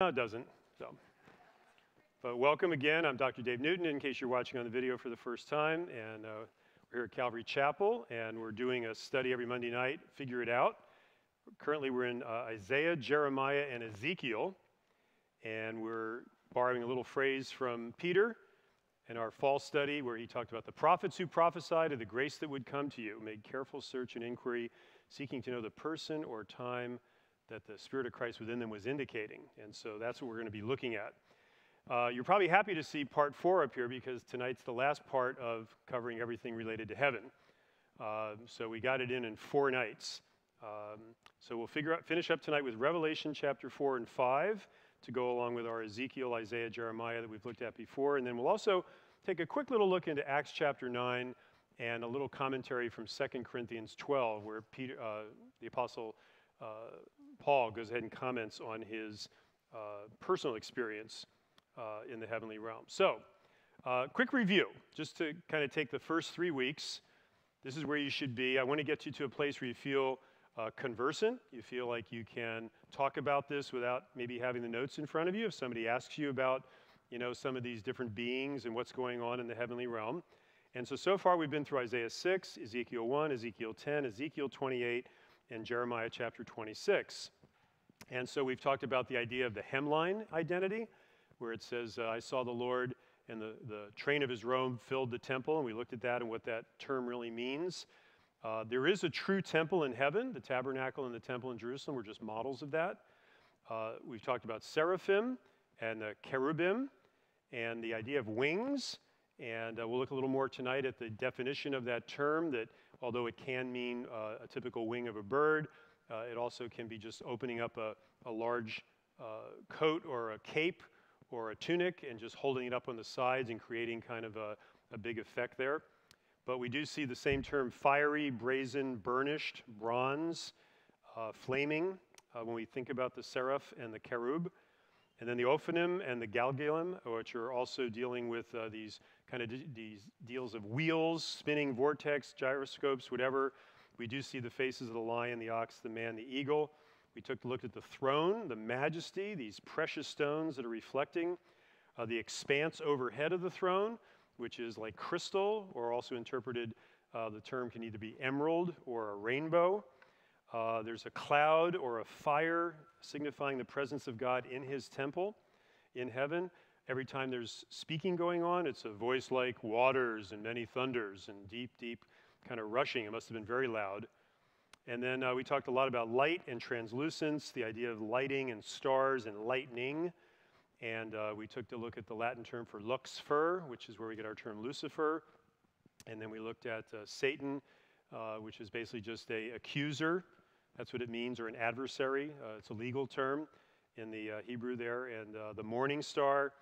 No, it doesn't. So, but welcome again. I'm Dr. Dave Newton. In case you're watching on the video for the first time, and uh, we're here at Calvary Chapel, and we're doing a study every Monday night. Figure it out. Currently, we're in uh, Isaiah, Jeremiah, and Ezekiel, and we're borrowing a little phrase from Peter in our fall study where he talked about the prophets who prophesied of the grace that would come to you, made careful search and inquiry, seeking to know the person or time that the Spirit of Christ within them was indicating. And so that's what we're going to be looking at. Uh, you're probably happy to see part four up here because tonight's the last part of covering everything related to heaven. Uh, so we got it in in four nights. Um, so we'll figure out, finish up tonight with Revelation chapter 4 and 5 to go along with our Ezekiel, Isaiah, Jeremiah that we've looked at before. And then we'll also take a quick little look into Acts chapter 9 and a little commentary from 2 Corinthians 12, where Peter, uh, the Apostle uh, Paul goes ahead and comments on his uh, personal experience uh, in the heavenly realm. So, uh, quick review, just to kind of take the first three weeks. This is where you should be. I want to get you to a place where you feel uh, conversant. You feel like you can talk about this without maybe having the notes in front of you. If somebody asks you about, you know, some of these different beings and what's going on in the heavenly realm. And so, so far we've been through Isaiah 6, Ezekiel 1, Ezekiel 10, Ezekiel 28, and Jeremiah chapter 26. And so we've talked about the idea of the hemline identity, where it says, uh, I saw the Lord and the, the train of his robe filled the temple, and we looked at that and what that term really means. Uh, there is a true temple in heaven. The tabernacle and the temple in Jerusalem were just models of that. Uh, we've talked about seraphim and the cherubim and the idea of wings. And uh, we'll look a little more tonight at the definition of that term that although it can mean uh, a typical wing of a bird, uh, it also can be just opening up a, a large uh, coat or a cape or a tunic and just holding it up on the sides and creating kind of a, a big effect there. But we do see the same term fiery, brazen, burnished, bronze, uh, flaming uh, when we think about the seraph and the cherub. And then the Ophanim and the Galgalim, which are also dealing with uh, these kind of these deals of wheels, spinning vortex, gyroscopes, whatever. We do see the faces of the lion, the ox, the man, the eagle. We took a look at the throne, the majesty, these precious stones that are reflecting uh, the expanse overhead of the throne, which is like crystal, or also interpreted, uh, the term can either be emerald or a rainbow. Uh, there's a cloud or a fire signifying the presence of God in his temple in heaven. Every time there's speaking going on, it's a voice like waters and many thunders and deep, deep kind of rushing. It must have been very loud. And then uh, we talked a lot about light and translucence, the idea of lighting and stars and lightning. And uh, we took a look at the Latin term for lucifer, which is where we get our term Lucifer. And then we looked at uh, Satan, uh, which is basically just a accuser. That's what it means, or an adversary. Uh, it's a legal term in the uh, Hebrew there. And the morning star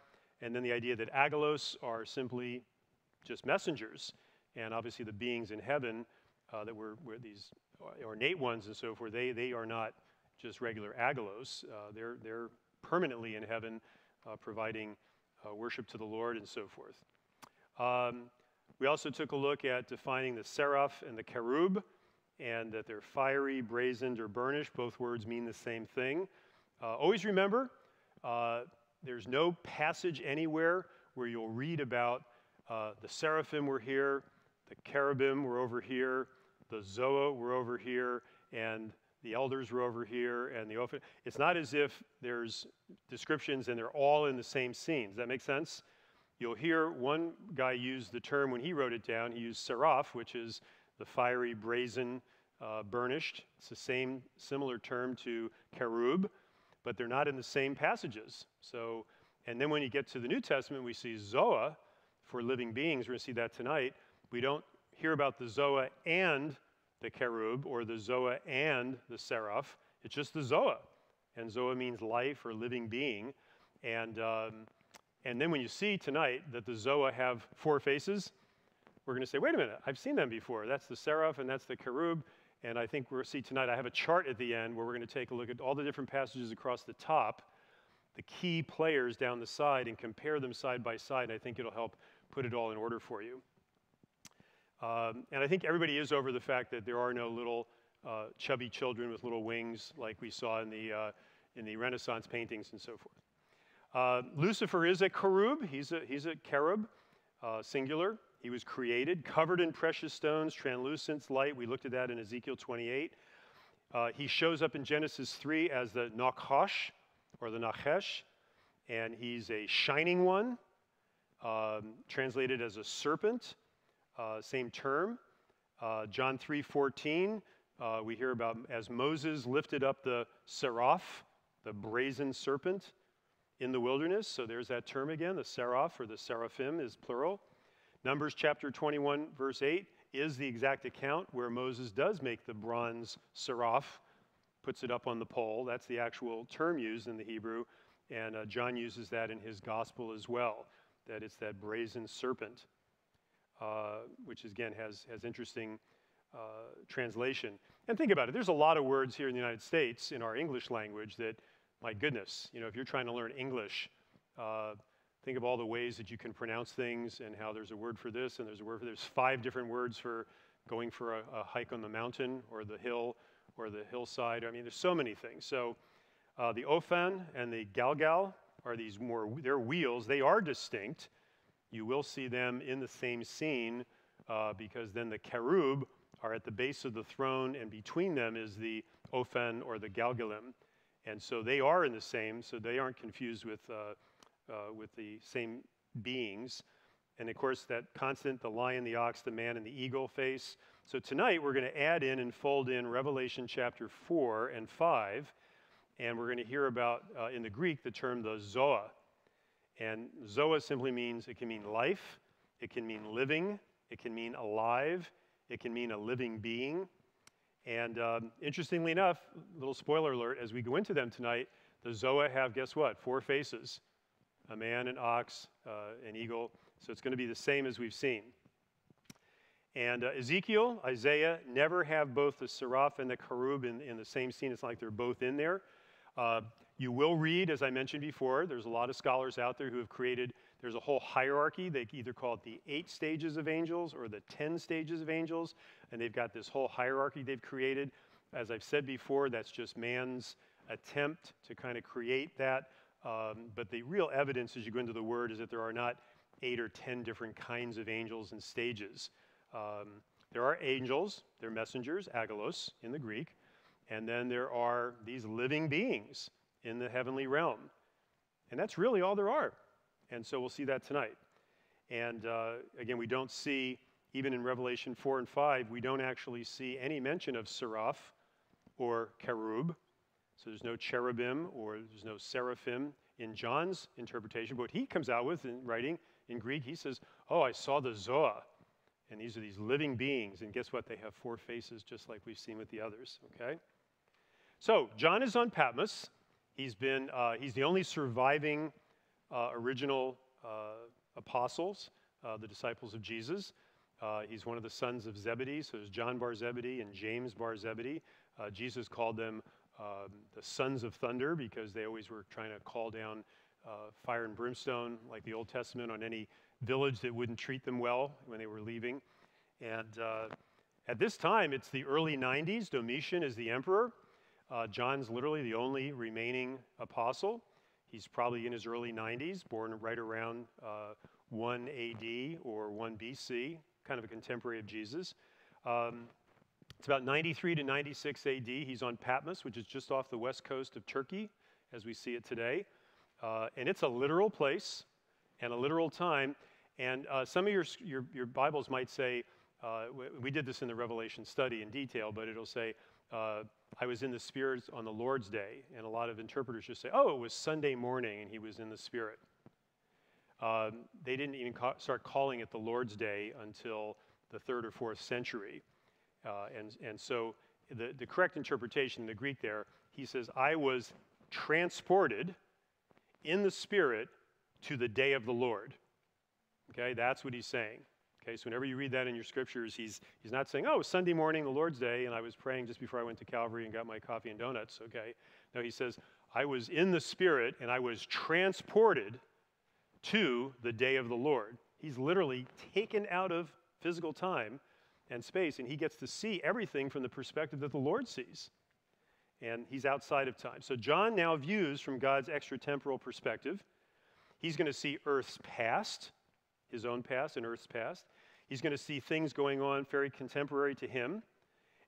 and then the idea that angelos are simply just messengers. And obviously, the beings in heaven uh, that were, were, these ornate ones and so forth, they, they are not just regular angelos. Uh, they're, they're permanently in heaven uh, providing uh, worship to the Lord and so forth. Um, we also took a look at defining the seraph and the cherub, and that they're fiery, brazened, or burnished. Both words mean the same thing. Uh, always remember, uh, there's no passage anywhere where you'll read about uh, the seraphim were here, the cherubim were over here, the zoa were over here, and the elders were over here, and the it's not as if there's descriptions and they're all in the same scene. Does that make sense? You'll hear one guy use the term when he wrote it down. He used seraph, which is the fiery, brazen, uh, burnished. It's the same, similar term to cherub but they're not in the same passages. So, and then when you get to the New Testament, we see Zoa for living beings. We're going to see that tonight. We don't hear about the Zoa and the cherub or the Zoa and the seraph. It's just the Zoa. And Zoa means life or living being. And, um, and then when you see tonight that the Zoa have four faces, we're going to say, wait a minute, I've seen them before. That's the seraph and that's the cherub. And I think we'll see tonight, I have a chart at the end where we're going to take a look at all the different passages across the top, the key players down the side, and compare them side by side. And I think it'll help put it all in order for you. Um, and I think everybody is over the fact that there are no little uh, chubby children with little wings like we saw in the, uh, in the Renaissance paintings and so forth. Uh, Lucifer is a cherub. He's a, he's a cherub, uh, singular. He was created, covered in precious stones, translucent light. We looked at that in Ezekiel 28. Uh, he shows up in Genesis 3 as the Nachash, or the Nachesh, and he's a shining one, um, translated as a serpent, uh, same term. Uh, John 3:14, uh, we hear about as Moses lifted up the seraph, the brazen serpent, in the wilderness. So there's that term again. The seraph or the seraphim is plural. Numbers chapter 21, verse 8 is the exact account where Moses does make the bronze seraph, puts it up on the pole. That's the actual term used in the Hebrew. And uh, John uses that in his gospel as well, that it's that brazen serpent, uh, which again has, has interesting uh, translation. And think about it, there's a lot of words here in the United States in our English language that, my goodness, you know, if you're trying to learn English, uh, think of all the ways that you can pronounce things and how there's a word for this and there's a word for there's five different words for going for a, a hike on the mountain or the hill or the hillside. I mean, there's so many things. So uh, the Ophan and the Galgal are these more, they're wheels. They are distinct. You will see them in the same scene uh, because then the cherub are at the base of the throne, and between them is the Ophan or the Galgalim. And so they are in the same, so they aren't confused with, uh, uh, with the same beings. And of course, that constant, the lion, the ox, the man, and the eagle face. So tonight, we're going to add in and fold in Revelation chapter 4 and 5 and we're going to hear about, uh, in the Greek, the term the zoa. And zoa simply means it can mean life, it can mean living, it can mean alive, it can mean a living being. And um, interestingly enough, little spoiler alert, as we go into them tonight, the zoa have, guess what, four faces a man, an ox, uh, an eagle. So it's going to be the same as we've seen. And uh, Ezekiel, Isaiah never have both the seraph and the cherub in, in the same scene. It's like they're both in there. Uh, you will read, as I mentioned before, there's a lot of scholars out there who have created, there's a whole hierarchy. They either call it the eight stages of angels or the 10 stages of angels. And they've got this whole hierarchy they've created. As I've said before, that's just man's attempt to kind of create that. Um, but the real evidence as you go into the word is that there are not eight or 10 different kinds of angels and stages. Um, there are angels, they're messengers, angelos in the Greek. And then there are these living beings in the heavenly realm. And that's really all there are. And so we'll see that tonight. And uh, again, we don't see, even in Revelation 4 and 5, we don't actually see any mention of seraph or cherub. So there's no cherubim or there's no seraphim in John's interpretation. But what he comes out with in writing in Greek, he says, Oh, I saw the Zoa. And these are these living beings. And guess what? They have four faces, just like we've seen with the others, okay? So John is on Patmos. He's been uh, he's the only surviving uh, original uh, apostles, uh, the disciples of Jesus. Uh, he's one of the sons of Zebedee. So there's John Bar Zebedee and James Bar Zebedee. Uh, Jesus called them um, the sons of thunder because they always were trying to call down fire and brimstone, like the Old Testament, on any village that wouldn't treat them well when they were leaving. And at this time, it's the early 90s. Domitian is the emperor. Uh, John's literally the only remaining apostle. He's probably in his early 90s, born right around uh, 1 AD or 1 BC, kind of a contemporary of Jesus. Um, it's about 93 to 96 AD. He's on Patmos, which is just off the west coast of Turkey, as we see it today. Uh, and it's a literal place and a literal time. And uh, some of your, your, your, Bibles might say, uh, we did this in the Revelation study in detail, but it'll say, uh, I was in the Spirit on the Lord's Day. And a lot of interpreters just say, oh, it was Sunday morning and he was in the Spirit. Um, they didn't even ca- start calling it the Lord's Day until the third or fourth century. Uh, and, and so the, the correct interpretation in the Greek there, he says, I was transported in the Spirit to the day of the Lord. Okay, that's what he's saying. Okay, so whenever you read that in your scriptures, he's, he's not saying, oh, Sunday morning, the Lord's Day, and I was praying just before I went to Calvary and got my coffee and donuts. Okay. No, he says, I was in the Spirit and I was transported to the day of the Lord. He's literally taken out of physical time and space, and he gets to see everything from the perspective that the Lord sees. And he's outside of time. So John now views from God's extratemporal perspective he's going to see Earth's past, his own past and Earth's past. He's going to see things going on very contemporary to him.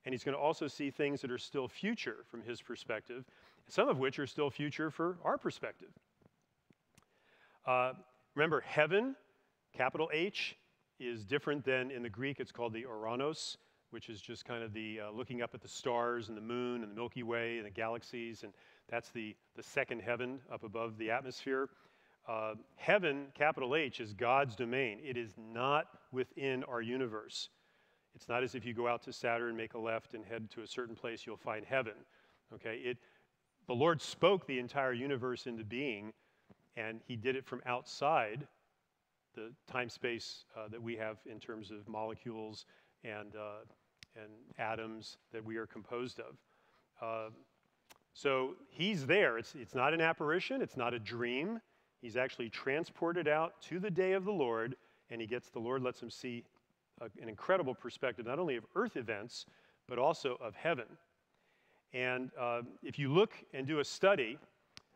And he's going to also see things that are still future from his perspective, some of which are still future for our perspective. Uh, remember, heaven, capital H, is different than in the Greek, it's called the Uranos, which is just kind of the uh, looking up at the stars and the moon and the Milky Way and the galaxies, and that's the, the second heaven up above the atmosphere. Uh, heaven, capital H, is God's domain. It is not within our universe. It's not as if you go out to Saturn, make a left, and head to a certain place, you'll find heaven. Okay? It, the Lord spoke the entire universe into being, and He did it from outside the time space uh, that we have in terms of molecules and, uh, and atoms that we are composed of. Uh, so he's there. It's, it's not an apparition, it's not a dream. He's actually transported out to the day of the Lord, and he gets the Lord lets him see a, an incredible perspective, not only of earth events, but also of heaven. And uh, if you look and do a study,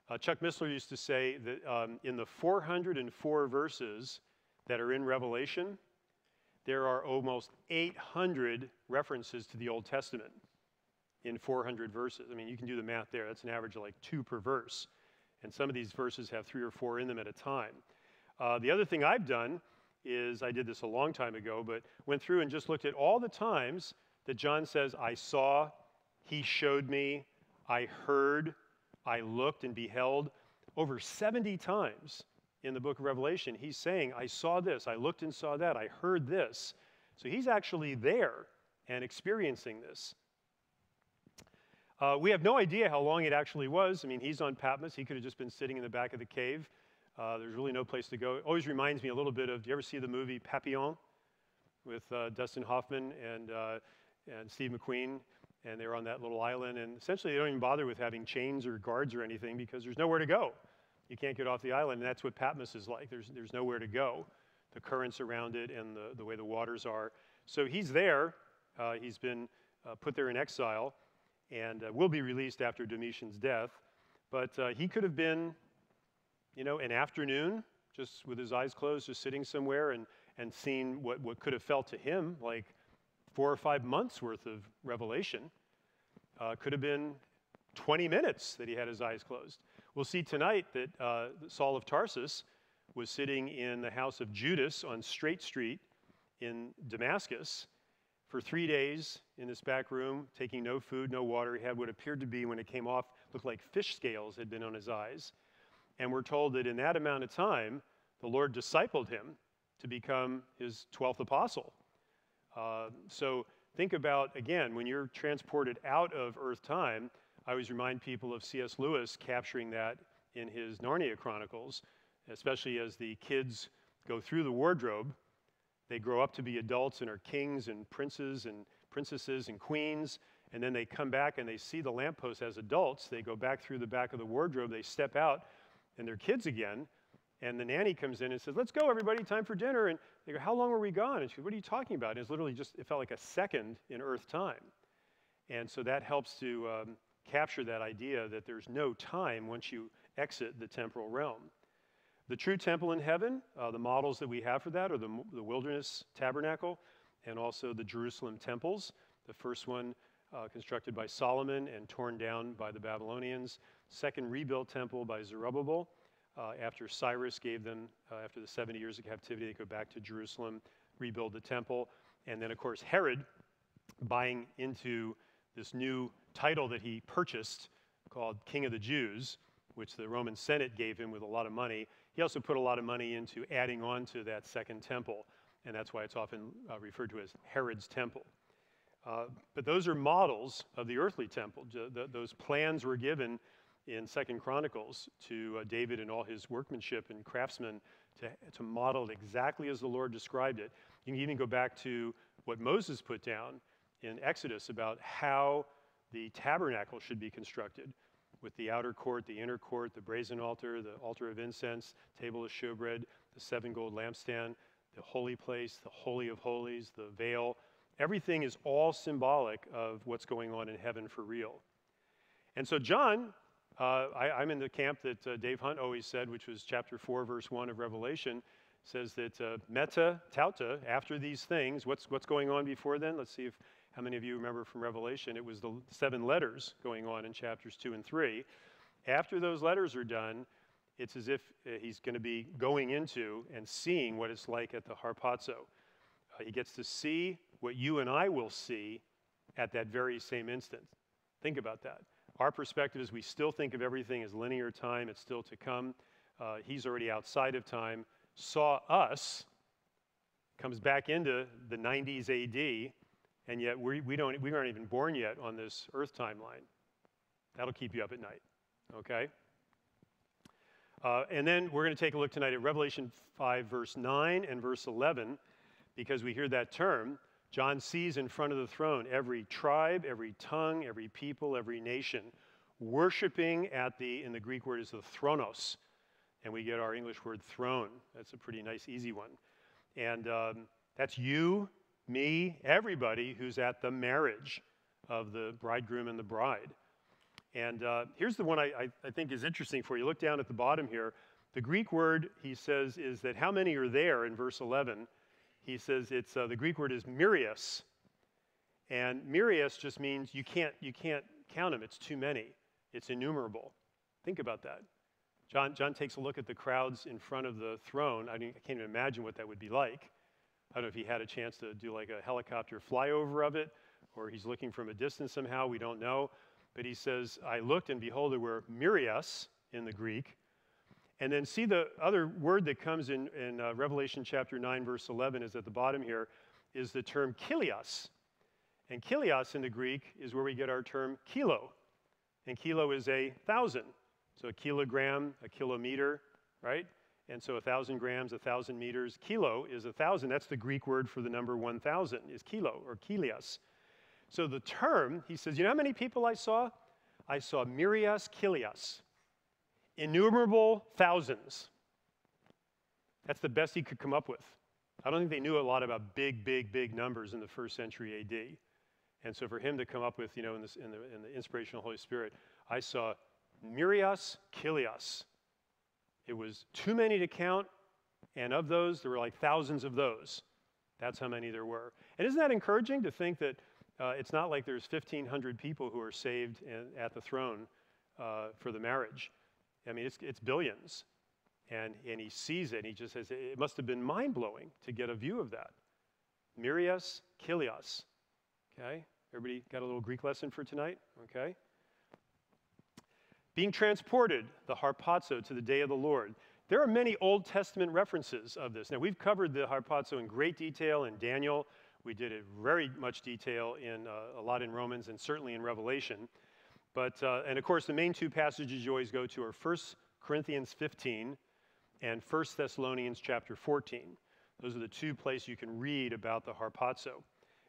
uh, Chuck Missler used to say that um, in the 404 verses that are in Revelation, there are almost 800 references to the Old Testament in 400 verses. I mean, you can do the math there. That's an average of like two per verse. And some of these verses have three or four in them at a time. Uh, the other thing I've done is I did this a long time ago, but went through and just looked at all the times that John says, I saw, he showed me, I heard, I looked and beheld. Over 70 times in the book of Revelation, he's saying, I saw this, I looked and saw that, I heard this. So he's actually there and experiencing this. Uh, we have no idea how long it actually was. I mean, he's on Patmos. He could have just been sitting in the back of the cave. Uh, there's really no place to go. It always reminds me a little bit of do you ever see the movie Papillon with uh, Dustin Hoffman and, uh, and Steve McQueen? And they're on that little island. And essentially, they don't even bother with having chains or guards or anything because there's nowhere to go. You can't get off the island. And that's what Patmos is like. There's, there's nowhere to go. The currents around it and the, the way the waters are. So he's there. Uh, he's been uh, put there in exile and uh, will be released after Domitian's death. But uh, he could have been, you know, an afternoon, just with his eyes closed, just sitting somewhere and, and seen what, what could have felt to him like four or five months worth of revelation. Uh, could have been 20 minutes that he had his eyes closed. We'll see tonight that uh, Saul of Tarsus was sitting in the house of Judas on Straight Street in Damascus for three days in this back room, taking no food, no water. He had what appeared to be, when it came off, looked like fish scales had been on his eyes. And we're told that in that amount of time, the Lord discipled him to become his 12th apostle. Uh, so think about, again, when you're transported out of earth time, I always remind people of C.S. Lewis capturing that in his Narnia Chronicles, especially as the kids go through the wardrobe they grow up to be adults and are kings and princes and princesses and queens. And then they come back and they see the lamppost as adults. They go back through the back of the wardrobe. They step out and they're kids again. And the nanny comes in and says, Let's go, everybody, time for dinner. And they go, How long were we gone? And she goes, What are you talking about? And it's literally just, it felt like a second in Earth time. And so that helps to um, capture that idea that there's no time once you exit the temporal realm. The true temple in heaven, uh, the models that we have for that are the, the wilderness tabernacle and also the Jerusalem temples. The first one uh, constructed by Solomon and torn down by the Babylonians. Second rebuilt temple by Zerubbabel. Uh, after Cyrus gave them, uh, after the 70 years of captivity, they go back to Jerusalem, rebuild the temple. And then, of course, Herod buying into this new title that he purchased called King of the Jews, which the Roman Senate gave him with a lot of money. He also put a lot of money into adding on to that second temple, and that's why it's often uh, referred to as Herod's temple. Uh, but those are models of the earthly temple. The, those plans were given in Second Chronicles to uh, David and all his workmanship and craftsmen to, to model it exactly as the Lord described it. You can even go back to what Moses put down in Exodus about how the tabernacle should be constructed with the outer court, the inner court, the brazen altar, the altar of incense, table of showbread, the seven gold lampstand, the holy place, the holy of holies, the veil. Everything is all symbolic of what's going on in heaven for real. And so John Uh, I, am in the camp that uh, Dave Hunt always said, which was chapter 4, verse 1 of Revelation, says that uh, meta tauta, after these things, what's, what's going on before then? Let's see if how many of you remember from Revelation. It was the seven letters going on in chapters 2 and 3. After those letters are done, it's as if uh, he's going to be going into and seeing what it's like at the harpazo. Uh, he gets to see what you and I will see at that very same instant. Think about that. Our perspective is we still think of everything as linear time, it's still to come. Uh, he's already outside of time, saw us, comes back into the 90s AD, and yet we, we, don't, we aren't even born yet on this earth timeline. That'll keep you up at night, okay? Uh, and then we're going to take a look tonight at Revelation 5, verse 9 and verse 11, because we hear that term. John sees in front of the throne every tribe, every tongue, every people, every nation worshiping at the, in the Greek word is the thronos, and we get our English word throne. That's a pretty nice, easy one. And um, that's you, me, everybody who's at the marriage of the bridegroom and the bride. And uh, here's the one I, I, I, think is interesting for you. Look down at the bottom here. The Greek word, he says, is that how many are there in verse 11? He says it's uh, the Greek word is myrias. And myrias just means you can't, you can't count them, it's too many, it's innumerable. Think about that. John, John takes a look at the crowds in front of the throne. I, mean, I can't even imagine what that would be like. I don't know if he had a chance to do like a helicopter flyover of it, or he's looking from a distance somehow, we don't know. But he says, I looked and behold, there were myrias in the Greek. And then see the other word that comes in, in uh, Revelation chapter 9, verse 11 is at the bottom here, is the term kilios. And kilios in the Greek is where we get our term kilo. And kilo is a thousand. So a kilogram, a kilometer, right? And so a thousand grams, a thousand meters. Kilo is a thousand. That's the Greek word for the number 1,000, is kilo or kilios. So the term, he says, you know how many people I saw? I saw myrias kilias, innumerable thousands. That's the best he could come up with. I don't think they knew a lot about big, big, big numbers in the first century AD. And so for him to come up with, you know, in, this, in, the, in the inspirational Holy Spirit, I saw myrias kilias. It was too many to count, and of those, there were like thousands of those. That's how many there were. And isn't that encouraging to think that uh, it's not like there's 1,500 people who are saved in, at the throne uh, for the marriage. I mean, it's, it's billions. And, and he sees it, and he just says, it must have been mind blowing to get a view of that. Myrias, Kilios. Okay? Everybody got a little Greek lesson for tonight? Okay? Being transported, the harpazo, to the day of the Lord. There are many Old Testament references of this. Now, we've covered the harpazo in great detail in Daniel. We did it very much detail in uh, a lot in Romans and certainly in Revelation. But, uh, and of course, the main two passages you always go to are 1 Corinthians 15 and 1 Thessalonians chapter 14. Those are the two places you can read about the harpazo,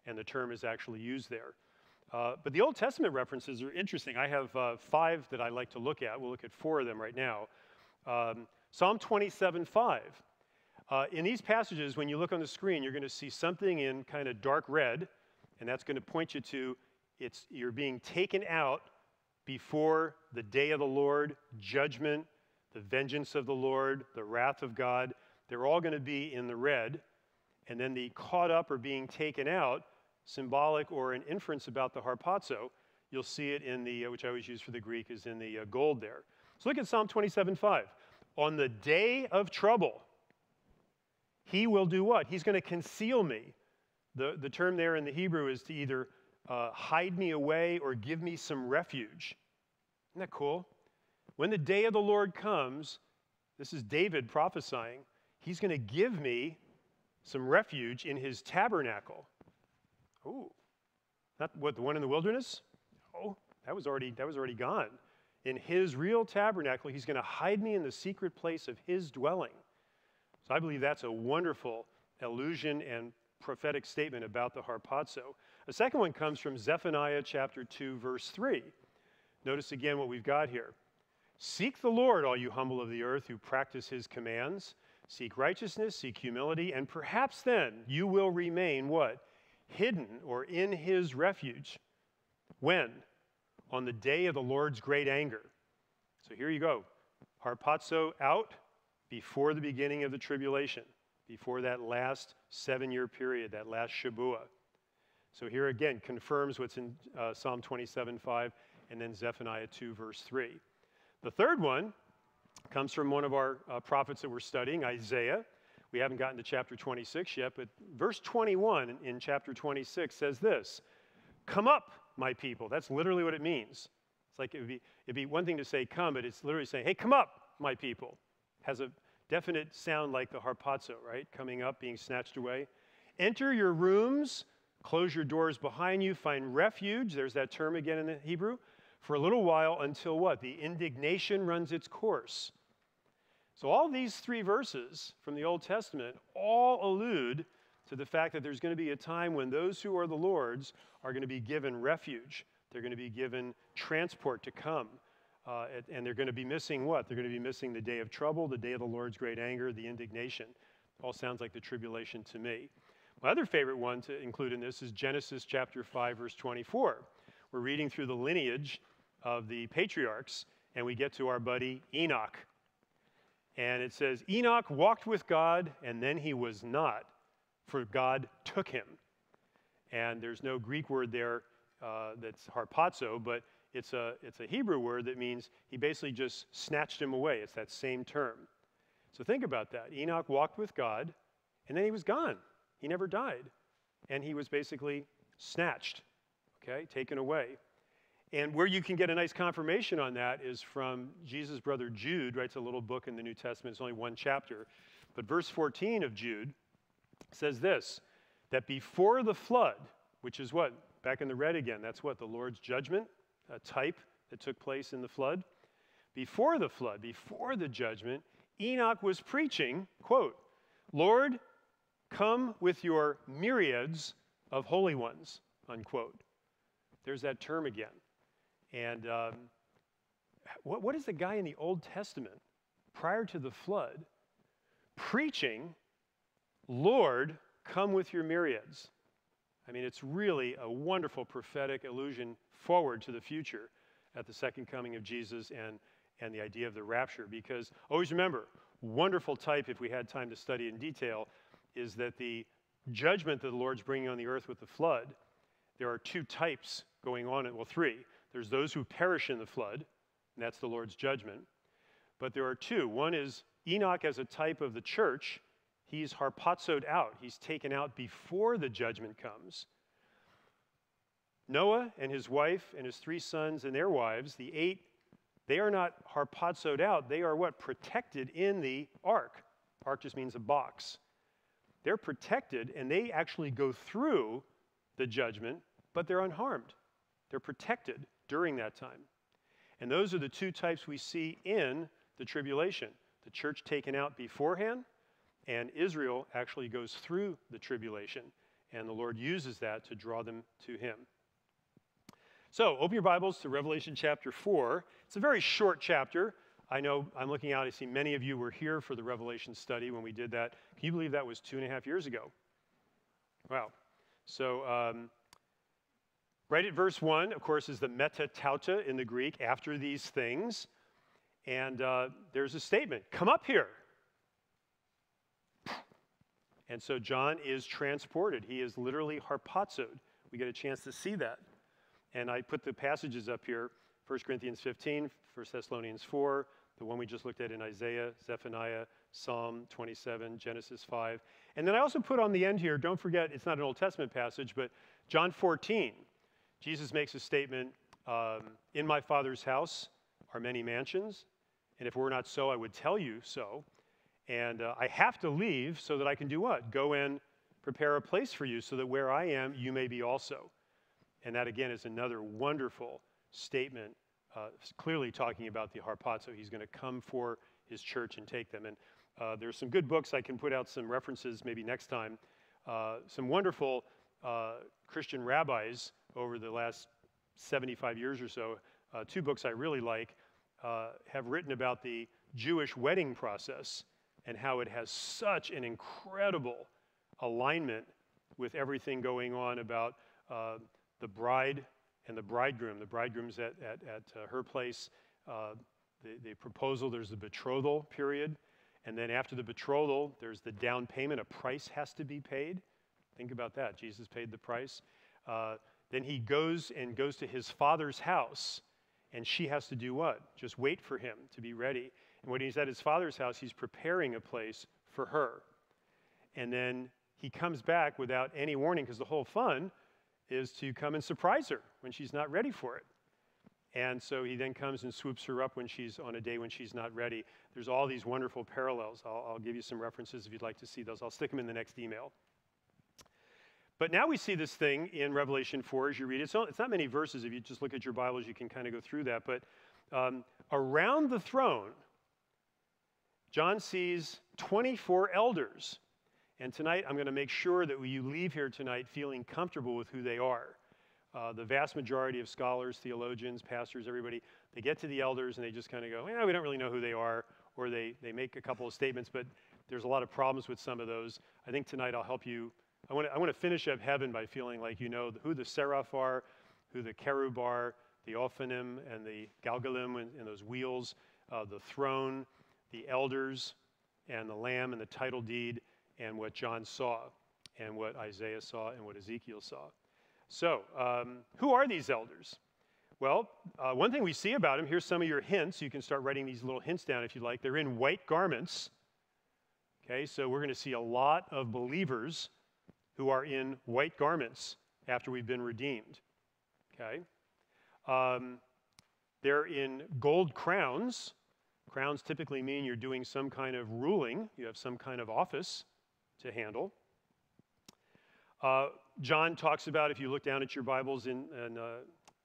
and the term is actually used there. Uh, but the Old Testament references are interesting. I have uh, five that I like to look at. We'll look at four of them right now. Um, Psalm 27 5 uh, in these passages, when you look on the screen, you're going to see something in kind of dark red, and that's going to point you to it's, you're being taken out before the day of the Lord, judgment, the vengeance of the Lord, the wrath of God. They're all going to be in the red. And then the caught up or being taken out, symbolic or an inference about the harpazo, you'll see it in the, uh, which I always use for the Greek, is in the uh, gold there. So look at Psalm 27 5. On the day of trouble, he will do what? He's going to conceal me. The, the term there in the Hebrew is to either uh, hide me away or give me some refuge. Isn't that cool? When the day of the Lord comes, this is David prophesying, he's going to give me some refuge in his tabernacle. Oh, not what, the one in the wilderness? Oh, that was already, that was already gone. In his real tabernacle, he's going to hide me in the secret place of his dwelling. So I believe that's a wonderful allusion and prophetic statement about the harpazo. A second one comes from Zephaniah chapter 2, verse 3. Notice again what we've got here. Seek the Lord, all you humble of the earth who practice his commands. Seek righteousness, seek humility, and perhaps then you will remain what? Hidden or in his refuge. When? On the day of the Lord's great anger. So here you go. Harpazo out before the beginning of the tribulation, before that last seven year period, that last Shabuah. So here again confirms what's in uh, Psalm 27 5 and then Zephaniah 2, verse 3. The third one comes from one of our uh, prophets that we're studying, Isaiah. We haven't gotten to chapter 26 yet, but verse 21 in chapter 26 says this Come up, my people. That's literally what it means. It's like it would be, it'd be one thing to say come, but it's literally saying, Hey, come up, my people. Has a definite sound like the harpazo, right? Coming up, being snatched away. Enter your rooms, close your doors behind you, find refuge. There's that term again in the Hebrew for a little while until what? The indignation runs its course. So, all these three verses from the Old Testament all allude to the fact that there's going to be a time when those who are the Lord's are going to be given refuge. They're going to be given transport to come. Uh, and they're going to be missing what? They're going to be missing the day of trouble, the day of the Lord's great anger, the indignation. All sounds like the tribulation to me. My other favorite one to include in this is Genesis chapter 5, verse 24. We're reading through the lineage of the patriarchs, and we get to our buddy Enoch. And it says, Enoch walked with God, and then he was not, for God took him. And there's no Greek word there uh, that's harpazo, but it's a, it's a Hebrew word that means he basically just snatched him away. It's that same term. So think about that. Enoch walked with God, and then he was gone. He never died. And he was basically snatched, okay, taken away. And where you can get a nice confirmation on that is from Jesus' brother Jude, writes a little book in the New Testament. It's only one chapter. But verse 14 of Jude says this that before the flood, which is what? Back in the red again, that's what? The Lord's judgment, a type that took place in the flood. Before the flood, before the judgment, Enoch was preaching, quote, Lord, come with your myriads of holy ones, unquote. There's that term again. And um, what, what is the guy in the Old Testament prior to the flood preaching, Lord, come with your myriads? I mean, it's really a wonderful prophetic allusion forward to the future at the second coming of Jesus and, and the idea of the rapture. Because always remember, wonderful type, if we had time to study in detail, is that the judgment that the Lord's bringing on the earth with the flood, there are two types going on, well, three. There's those who perish in the flood, and that's the Lord's judgment. But there are two. One is Enoch as a type of the church. He's harpazoed out, he's taken out before the judgment comes. Noah and his wife and his three sons and their wives, the eight, they are not harpazoed out. They are what? Protected in the ark. Ark just means a box. They're protected and they actually go through the judgment, but they're unharmed. They're protected during that time. And those are the two types we see in the tribulation the church taken out beforehand, and Israel actually goes through the tribulation. And the Lord uses that to draw them to Him. So, open your Bibles to Revelation chapter 4. It's a very short chapter. I know I'm looking out, I see many of you were here for the Revelation study when we did that. Can you believe that was two and a half years ago? Wow. So, um, Right at verse 1, of course, is the meta tauta in the Greek, after these things. And uh, there's a statement come up here. And so John is transported. He is literally harpazoed. We get a chance to see that. And I put the passages up here 1 Corinthians 15, 1 Thessalonians 4, the one we just looked at in Isaiah, Zephaniah, Psalm 27, Genesis 5. And then I also put on the end here, don't forget, it's not an Old Testament passage, but John 14. Jesus makes a statement um, In my Father's house are many mansions, and if it were not so, I would tell you so. And uh, I have to leave so that I can do what? Go and prepare a place for you so that where I am, you may be also. And that, again, is another wonderful statement, uh, clearly talking about the harpazo. He's going to come for his church and take them. And uh, there's some good books. I can put out some references maybe next time. Uh, some wonderful uh, Christian rabbis over the last 75 years or so, uh, two books I really like uh, have written about the Jewish wedding process and how it has such an incredible alignment with everything going on about uh, the bride and the bridegroom. The bridegroom's at, at, at uh, her place, uh, the, the proposal, there's the betrothal period. And then after the betrothal, there's the down payment. A price has to be paid. Think about that. Jesus paid the price. Uh, then he goes and goes to his father's house, and she has to do what? Just wait for him to be ready. And when he's at his father's house, he's preparing a place for her. And then he comes back without any warning because the whole fun is to come and surprise her when she's not ready for it. And so he then comes and swoops her up when she's on a day when she's not ready. There's all these wonderful parallels. I'll, I'll give you some references if you'd like to see those. I'll stick them in the next email. But now we see this thing in Revelation 4 as you read it. Not, it's not many verses. If you just look at your Bibles, you can kind of go through that. But um, around the throne, John sees 24 elders. And tonight, I'm going to make sure that you leave here tonight feeling comfortable with who they are. Uh, the vast majority of scholars, theologians, pastors, everybody, they get to the elders and they just kind of go, yeah, we don't really know who they are, or they, they make a couple of statements, but there's a lot of problems with some of those. I think tonight I'll help you. I want to I want to finish up heaven by feeling like you know who the seraph are, who the cherub are, the ophanim and the galgalim and, and those wheels, uh, the throne, the elders, and the lamb and the title deed, and what John saw, and what Isaiah saw, and what Ezekiel saw. So, um, who are these elders? Well, uh, one thing we see about them, here's some of your hints. You can start writing these little hints down if you'd like. They're in white garments. Okay, so we're going to see a lot of believers who are in white garments after we've been redeemed. Okay? Um, they're in gold crowns. Crowns typically mean you're doing some kind of ruling, you have some kind of office to handle. Uh, John talks about, if you look down at your Bibles in, in uh,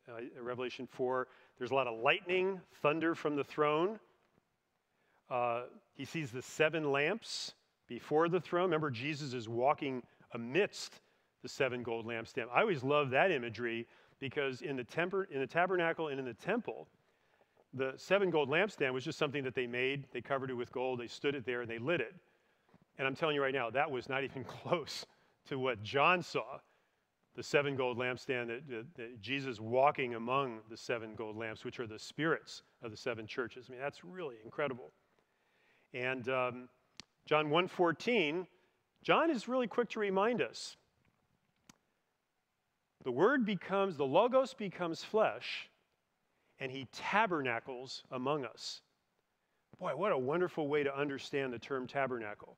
uh, Revelation 4, there's a lot of lightning, thunder from the throne. Uh, he sees the seven lamps before the throne. Remember, Jesus is walking amidst the seven gold lampstands. I always love that imagery because in the, temper, in the tabernacle and in the temple, the seven gold lampstand was just something that they made. They covered it with gold, they stood it there, and they lit it. And I'm telling you right now, that was not even close to what John saw the seven gold lampstand, that, that, that, Jesus walking among the seven gold lamps, which are the spirits of the seven churches. I mean, that's really incredible. And um, John 1.14, John is really quick to remind us. The word becomes, the logos becomes flesh, and he tabernacles among us. Boy, what a wonderful way to understand the term tabernacle.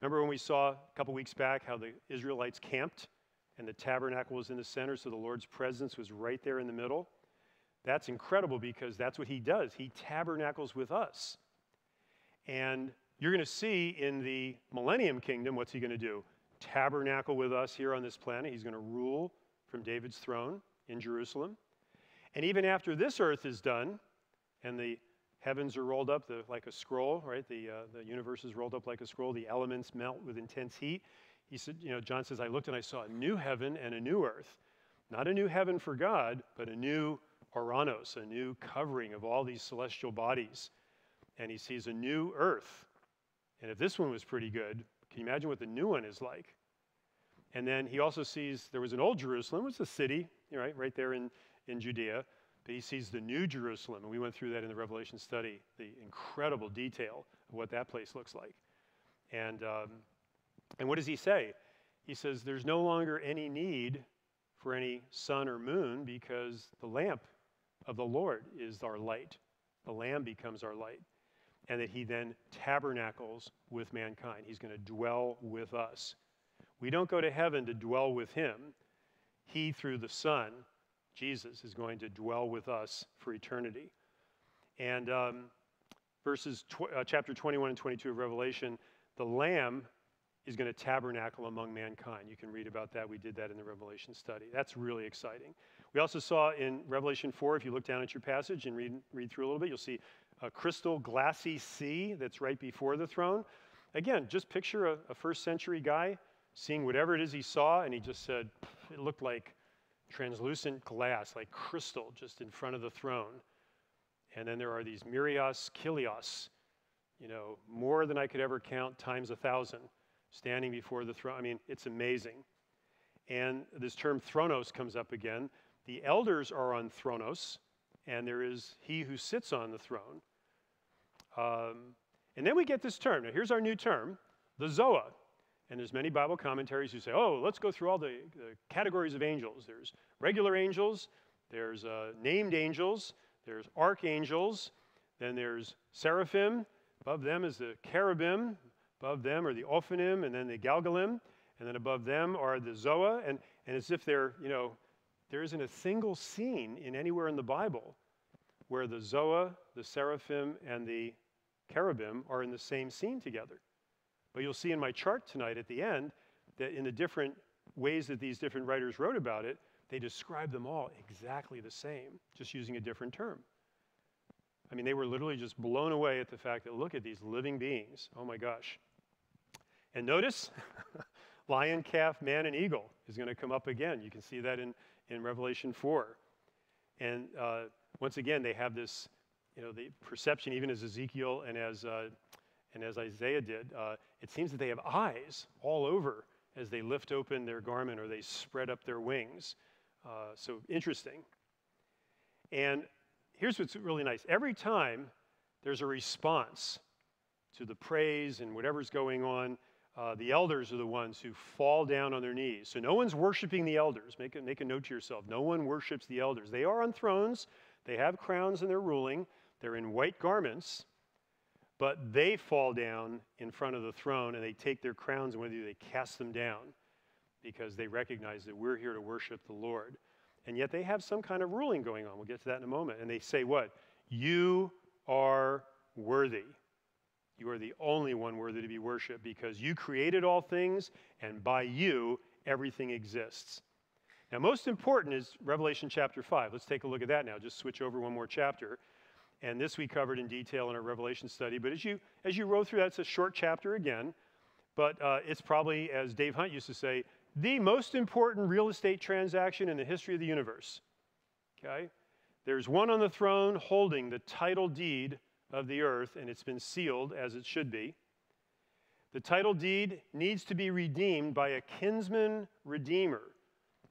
Remember when we saw a couple weeks back how the Israelites camped and the tabernacle was in the center, so the Lord's presence was right there in the middle? That's incredible because that's what he does. He tabernacles with us. And you're going to see in the millennium kingdom, what's he going to do? Tabernacle with us here on this planet. He's going to rule from David's throne in Jerusalem. And even after this earth is done and the heavens are rolled up the, like a scroll, right? The, uh, the universe is rolled up like a scroll. The elements melt with intense heat. He said, you know, John says, I looked and I saw a new heaven and a new earth. Not a new heaven for God, but a new Oranos, a new covering of all these celestial bodies. And he sees a new earth. And if this one was pretty good, can you imagine what the new one is like? And then he also sees there was an old Jerusalem, it was a city, right, right there in, in Judea. But he sees the new Jerusalem, and we went through that in the Revelation study, the incredible detail of what that place looks like. And, um, and what does he say? He says, There's no longer any need for any sun or moon because the lamp of the Lord is our light. The Lamb becomes our light. And that he then tabernacles with mankind. He's going to dwell with us. We don't go to heaven to dwell with him. He, through the Son, Jesus is going to dwell with us for eternity. And um, verses tw- uh, chapter 21 and 22 of Revelation, the Lamb is going to tabernacle among mankind. You can read about that. We did that in the Revelation study. That's really exciting. We also saw in Revelation 4, if you look down at your passage and read, read through a little bit, you'll see a crystal glassy sea that's right before the throne. Again, just picture a, a first century guy seeing whatever it is he saw, and he just said, it looked like translucent glass, like crystal, just in front of the throne. And then there are these myrios kilios, you know, more than I could ever count times a thousand, standing before the throne. I mean, it's amazing. And this term thronos comes up again. The elders are on thronos, and there is he who sits on the throne. Um, and then we get this term. Now, here's our new term the Zoa. And there's many Bible commentaries who say, oh, let's go through all the, the categories of angels. There's regular angels, there's uh, named angels, there's archangels, then there's seraphim. Above them is the cherubim. Above them are the ophanim and then the galgalim. And then above them are the zoa. And, and as if they're, you know, there isn't a single scene in anywhere in the Bible where the zoa, the seraphim, and the cherubim are in the same scene together. But you'll see in my chart tonight at the end that in the different ways that these different writers wrote about it, they describe them all exactly the same, just using a different term. I mean, they were literally just blown away at the fact that look at these living beings. Oh my gosh. And notice, lion, calf, man, and eagle is going to come up again. You can see that in, in Revelation 4. And uh, once again, they have this, you know, the perception, even as Ezekiel and as, uh, and as Isaiah did, uh, it seems that they have eyes all over as they lift open their garment or they spread up their wings. Uh, so interesting. And here's what's really nice every time there's a response to the praise and whatever's going on, uh, the elders are the ones who fall down on their knees. So no one's worshiping the elders. Make a, make a note to yourself. No one worships the elders. They are on thrones, they have crowns and they're ruling, they're in white garments, but they fall down in front of the throne and they take their crowns and whether they cast them down because they recognize that we're here to worship the Lord. And yet they have some kind of ruling going on. We'll get to that in a moment. And they say, What? You are worthy. You are the only one worthy to be worshiped because you created all things, and by you, everything exists. Now, most important is Revelation chapter 5. Let's take a look at that now. Just switch over one more chapter. And this we covered in detail in our Revelation study. But as you, as you roll through that, it's a short chapter again. But uh, it's probably, as Dave Hunt used to say, the most important real estate transaction in the history of the universe. Okay? There's one on the throne holding the title deed of the earth, and it's been sealed as it should be. The title deed needs to be redeemed by a kinsman redeemer,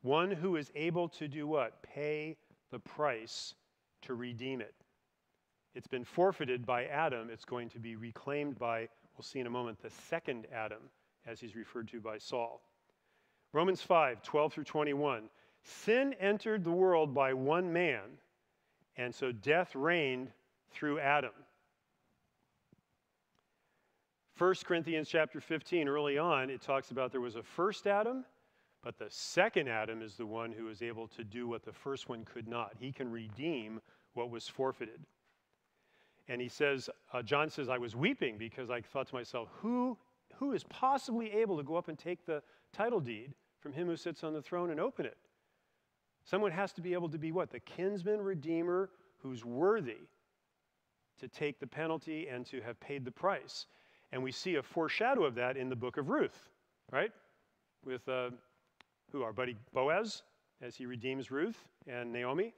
one who is able to do what? Pay the price to redeem it. It's been forfeited by Adam. It's going to be reclaimed by, we'll see in a moment, the second Adam, as he's referred to by Saul. Romans 5 12 through 21. Sin entered the world by one man, and so death reigned through Adam. 1 Corinthians chapter 15, early on, it talks about there was a first Adam, but the second Adam is the one who is able to do what the first one could not. He can redeem what was forfeited. And he says, uh, John says, I was weeping because I thought to myself, who, who is possibly able to go up and take the title deed from him who sits on the throne and open it. Someone has to be able to be what? The kinsman redeemer who's worthy to take the penalty and to have paid the price. And we see a foreshadow of that in the book of Ruth, right? With uh, who? Our buddy Boaz, as he redeems Ruth and Naomi.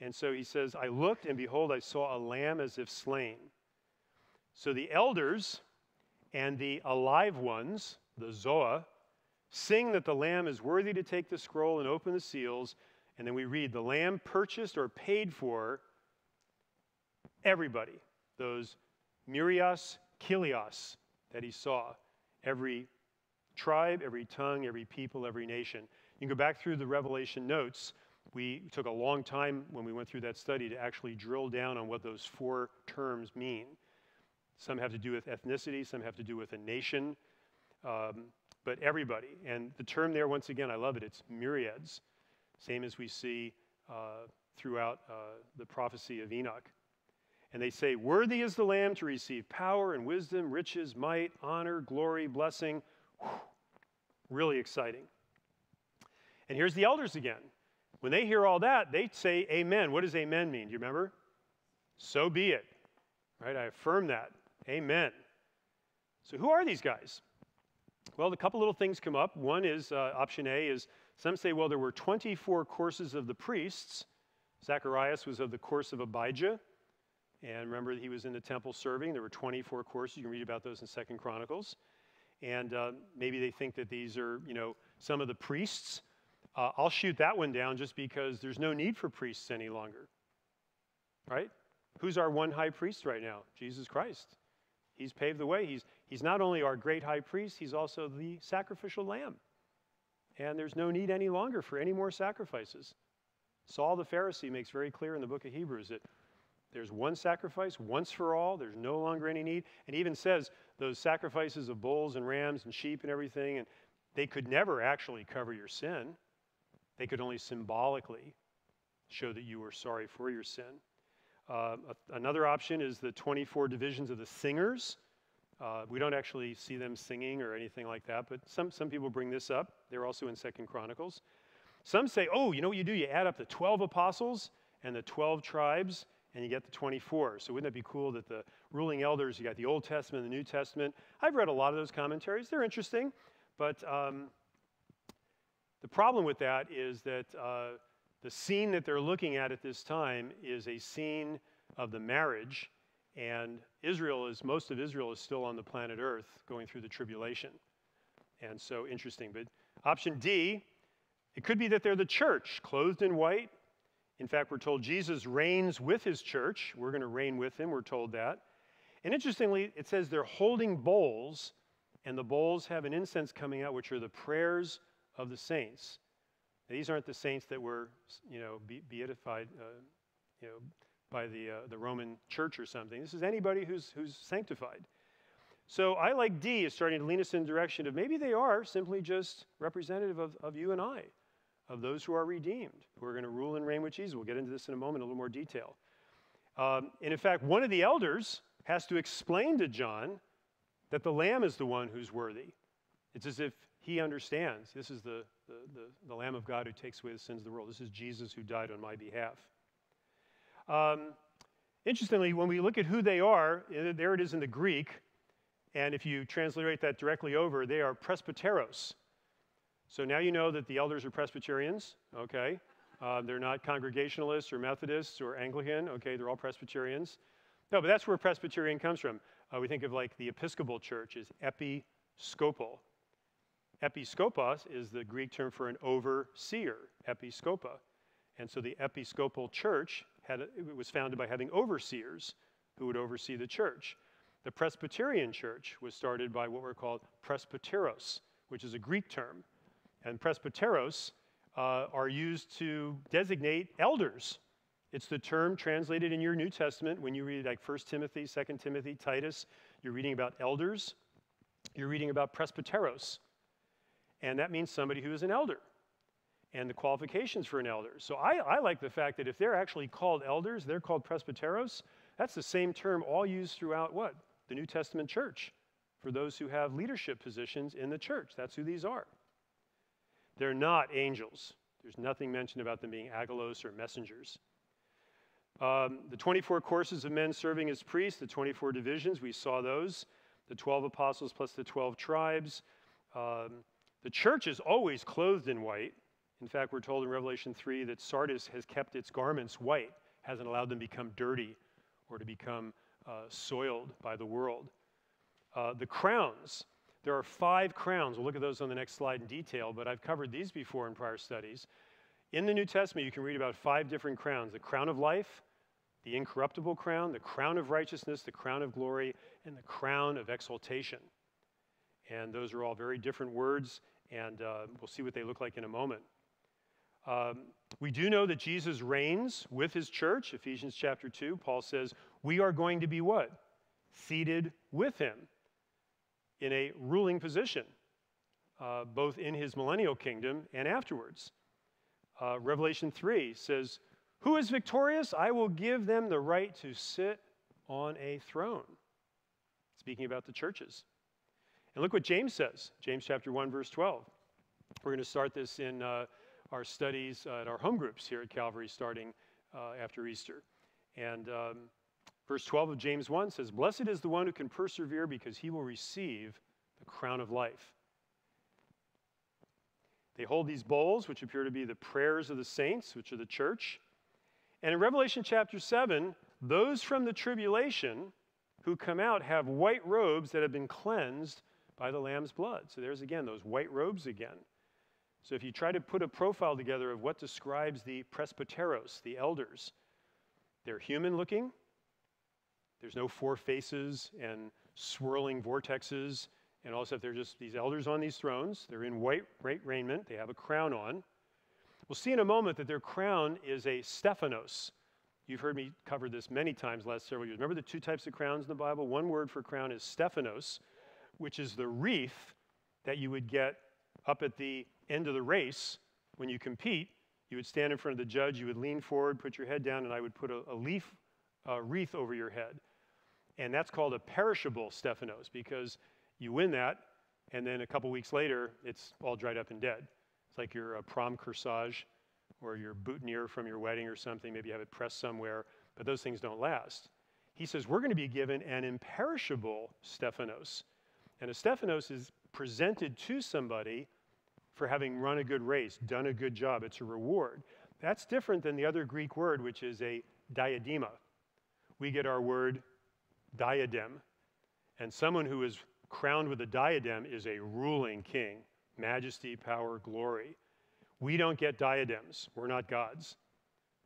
And so he says, I looked, and behold, I saw a lamb as if slain. So the elders and the alive ones, the Zoa, Sing that the Lamb is worthy to take the scroll and open the seals. And then we read, The Lamb purchased or paid for everybody, those myrios kilios that he saw, every tribe, every tongue, every people, every nation. You can go back through the Revelation notes. We took a long time when we went through that study to actually drill down on what those four terms mean. Some have to do with ethnicity, some have to do with a nation. Um, but everybody. And the term there, once again, I love it, it's myriads, same as we see uh, throughout uh, the prophecy of Enoch. And they say, Worthy is the Lamb to receive power and wisdom, riches, might, honor, glory, blessing. Whew. Really exciting. And here's the elders again. When they hear all that, they say amen. What does amen mean? Do you remember? So be it. Right? I affirm that. Amen. So who are these guys? Well, a couple little things come up. One is uh, option A is some say, well, there were 24 courses of the priests. Zacharias was of the course of Abijah. And remember, he was in the temple serving. There were 24 courses. You can read about those in Second Chronicles. And uh, maybe they think that these are, you know, some of the priests. Uh, I'll shoot that one down just because there's no need for priests any longer. Right? who's our one high priest right now? Jesus Christ. He's paved the way. He's, he's not only our great high priest, he's also the sacrificial lamb. And there's no need any longer for any more sacrifices. Saul the Pharisee makes very clear in the book of Hebrews that there's one sacrifice once for all, there's no longer any need. And even says those sacrifices of bulls and rams and sheep and everything, and they could never actually cover your sin. They could only symbolically show that you were sorry for your sin. Uh, another option is the 24 divisions of the singers. Uh, we don't actually see them singing or anything like that, but some, some people bring this up. They're also in Second Chronicles. Some say, oh, you know what you do? You add up the 12 apostles and the 12 tribes, and you get the 24. So wouldn't that be cool that the ruling elders, you got the Old Testament and the New Testament? I've read a lot of those commentaries. They're interesting, but um, the problem with that is that uh, the scene that they're looking at at this time is a scene of the marriage, and Israel is, most of Israel is still on the planet Earth going through the tribulation. And so interesting. But option D, it could be that they're the church, clothed in white. In fact, we're told Jesus reigns with his church. We're going to reign with him, we're told that. And interestingly, it says they're holding bowls, and the bowls have an incense coming out, which are the prayers of the saints. These aren't the saints that were, you know, be, beatified, uh, you know, by the, uh, the Roman church or something. This is anybody who's, who's sanctified. So I, like D, is starting to lean us in the direction of maybe they are simply just representative of, of you and I, of those who are redeemed, who are going to rule and reign with Jesus. We'll get into this in a moment in a little more detail. Um, and in fact, one of the elders has to explain to John that the Lamb is the one who's worthy. It's as if he understands this is the, the, the, the, Lamb of God who takes away the sins of the world. This is Jesus who died on my behalf. Um, interestingly, when we look at who they are, eh, there it is in the Greek, and if you transliterate that directly over, they are presbyteros. So now you know that the elders are Presbyterians, okay? Uh, they're not Congregationalists or Methodists or Anglican, okay? They're all Presbyterians. No, but that's where Presbyterian comes from. Uh, we think of like the Episcopal Church as episcopal. Episkopos is the Greek term for an overseer, episkopa. And so the episcopal church had, it was founded by having overseers who would oversee the church. The Presbyterian church was started by what were called presbyteros, which is a Greek term. And presbyteros uh, are used to designate elders. It's the term translated in your New Testament when you read like 1 Timothy, 2 Timothy, Titus. You're reading about elders. You're reading about presbyteros and that means somebody who is an elder and the qualifications for an elder. So I, I, like the fact that if they're actually called elders, they're called presbyteros. That's the same term all used throughout what? The New Testament church for those who have leadership positions in the church. That's who these are. They're not angels. There's nothing mentioned about them being angelos or messengers. Um, the 24 courses of men serving as priests, the 24 divisions, we saw those. The 12 apostles plus the 12 tribes. Um, the church is always clothed in white. In fact, we're told in Revelation 3 that Sardis has kept its garments white, hasn't allowed them to become dirty or to become uh, soiled by the world. Uh, the crowns, there are five crowns. We'll look at those on the next slide in detail, but I've covered these before in prior studies. In the New Testament, you can read about five different crowns the crown of life, the incorruptible crown, the crown of righteousness, the crown of glory, and the crown of exaltation. And those are all very different words and uh, we'll see what they look like in a moment. Um, we do know that Jesus reigns with his church. Ephesians chapter 2, Paul says, We are going to be what? Seated with him in a ruling position, uh, both in his millennial kingdom and afterwards. Uh, Revelation 3 says, Who is victorious? I will give them the right to sit on a throne. Speaking about the churches. And look what James says James chapter 1, verse 12. We're going to start this in uh, our studies uh, at our home groups here at Calvary starting uh, after Easter. And um, verse 12 of James 1 says, Blessed is the one who can persevere because he will receive the crown of life. They hold these bowls, which appear to be the prayers of the saints, which are the church. And in Revelation chapter 7, those from the tribulation who come out have white robes that have been cleansed by the Lamb's blood. So there's again those white robes again. So if you try to put a profile together of what describes the presbyteros, the elders, they're human looking, There's no four faces and swirling vortexes and all stuff. They're just these elders on these thrones. They're in white, white raiment. They have a crown on. We'll see in a moment that their crown is a Stephanos. You've heard me cover this many times last several years. Remember the two types of crowns in the Bible? One word for crown is Stephanos, which is the wreath that you would get up at the end of the race when you compete. You would stand in front of the judge, you would lean forward, put your head down, and I would put a, a leaf uh, wreath over your head. And that's called a perishable Stephanos because you win that, and then a couple weeks later, it's all dried up and dead. It's like your uh, prom corsage or your boutonniere from your wedding or something. Maybe you have it pressed somewhere, but those things don't last. He says, We're going to be given an imperishable Stephanos. And a Stephanos is presented to somebody for having run a good race, done a good job. It's a reward. That's different than the other Greek word, which is a diadema. We get our word diadem. And someone who is crowned with a diadem is a ruling king majesty, power, glory. We don't get diadems, we're not gods,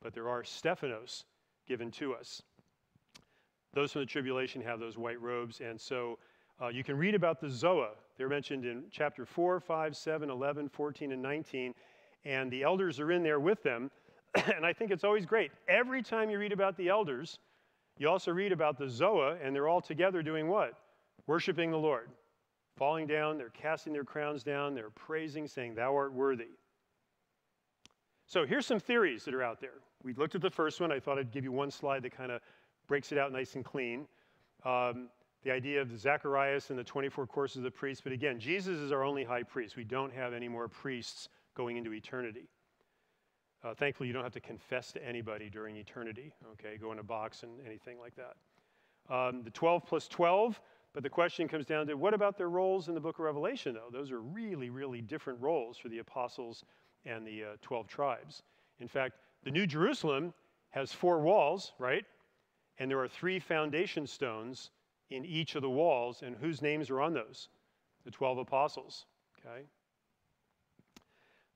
but there are Stephanos given to us. Those from the tribulation have those white robes, and so uh, you can read about the Zoa. They're mentioned in chapter 4, 5, 7, 11, 14, and 19, and the elders are in there with them. and I think it's always great. Every time you read about the elders, you also read about the Zoa, and they're all together doing what? Worshiping the Lord falling down, they're casting their crowns down, they're praising, saying, Thou art worthy. So here's some theories that are out there. We looked at the first one. I thought I'd give you one slide that kind of breaks it out nice and clean. Um, the idea of Zacharias and the 24 courses of the priests. But again, Jesus is our only high priest. We don't have any more priests going into eternity. Uh, thankfully, you don't have to confess to anybody during eternity, okay? Go in a box and anything like that. Um, the 12 plus 12, but the question comes down to what about their roles in the book of Revelation, though? Those are really, really different roles for the apostles and the uh, 12 tribes. In fact, the New Jerusalem has four walls, right? And there are three foundation stones in each of the walls, and whose names are on those? The 12 apostles, okay?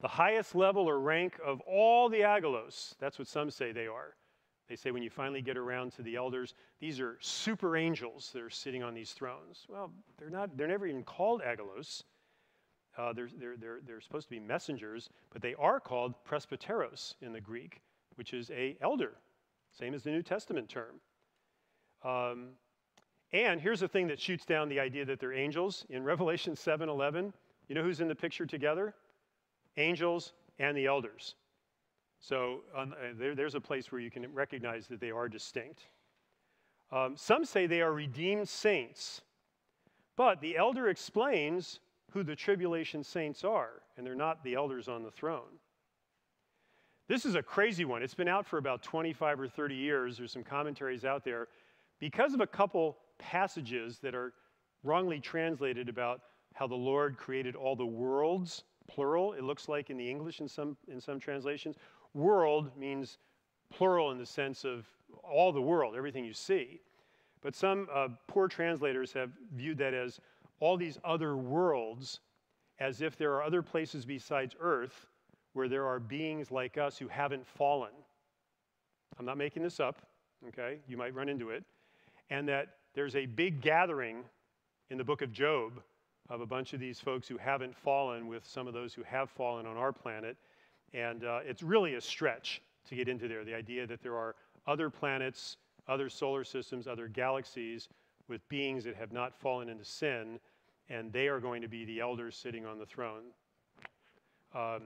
The highest level or rank of all the angelos, that's what some say they are. They say when you finally get around to the elders, these are super angels that are sitting on these thrones. Well, they're not, they're never even called angelos. Uh, they're, they're, they're, they're supposed to be messengers, but they are called presbyteros in the Greek, which is a elder, same as the New Testament term. Um, and here's the thing that shoots down the idea that they're angels. In Revelation 7:11, you know who's in the picture together? Angels and the elders. So uh, there, there's a place where you can recognize that they are distinct. Um, some say they are redeemed saints, but the elder explains who the tribulation saints are, and they're not the elders on the throne. This is a crazy one. It's been out for about 25 or 30 years. There's some commentaries out there. Because of a couple passages that are wrongly translated about how the Lord created all the worlds, plural, it looks like in the English in some, in some translations, world means plural in the sense of all the world, everything you see. But some uh, poor translators have viewed that as all these other worlds, as if there are other places besides Earth where there are beings like us who haven't fallen. I'm not making this up, okay? You might run into it. And that there's a big gathering in the book of Job of a bunch of these folks who haven't fallen with some of those who have fallen on our planet. And uh, it's really a stretch to get into there. The idea that there are other planets, other solar systems, other galaxies with beings that have not fallen into sin, and they are going to be the elders sitting on the throne. Um,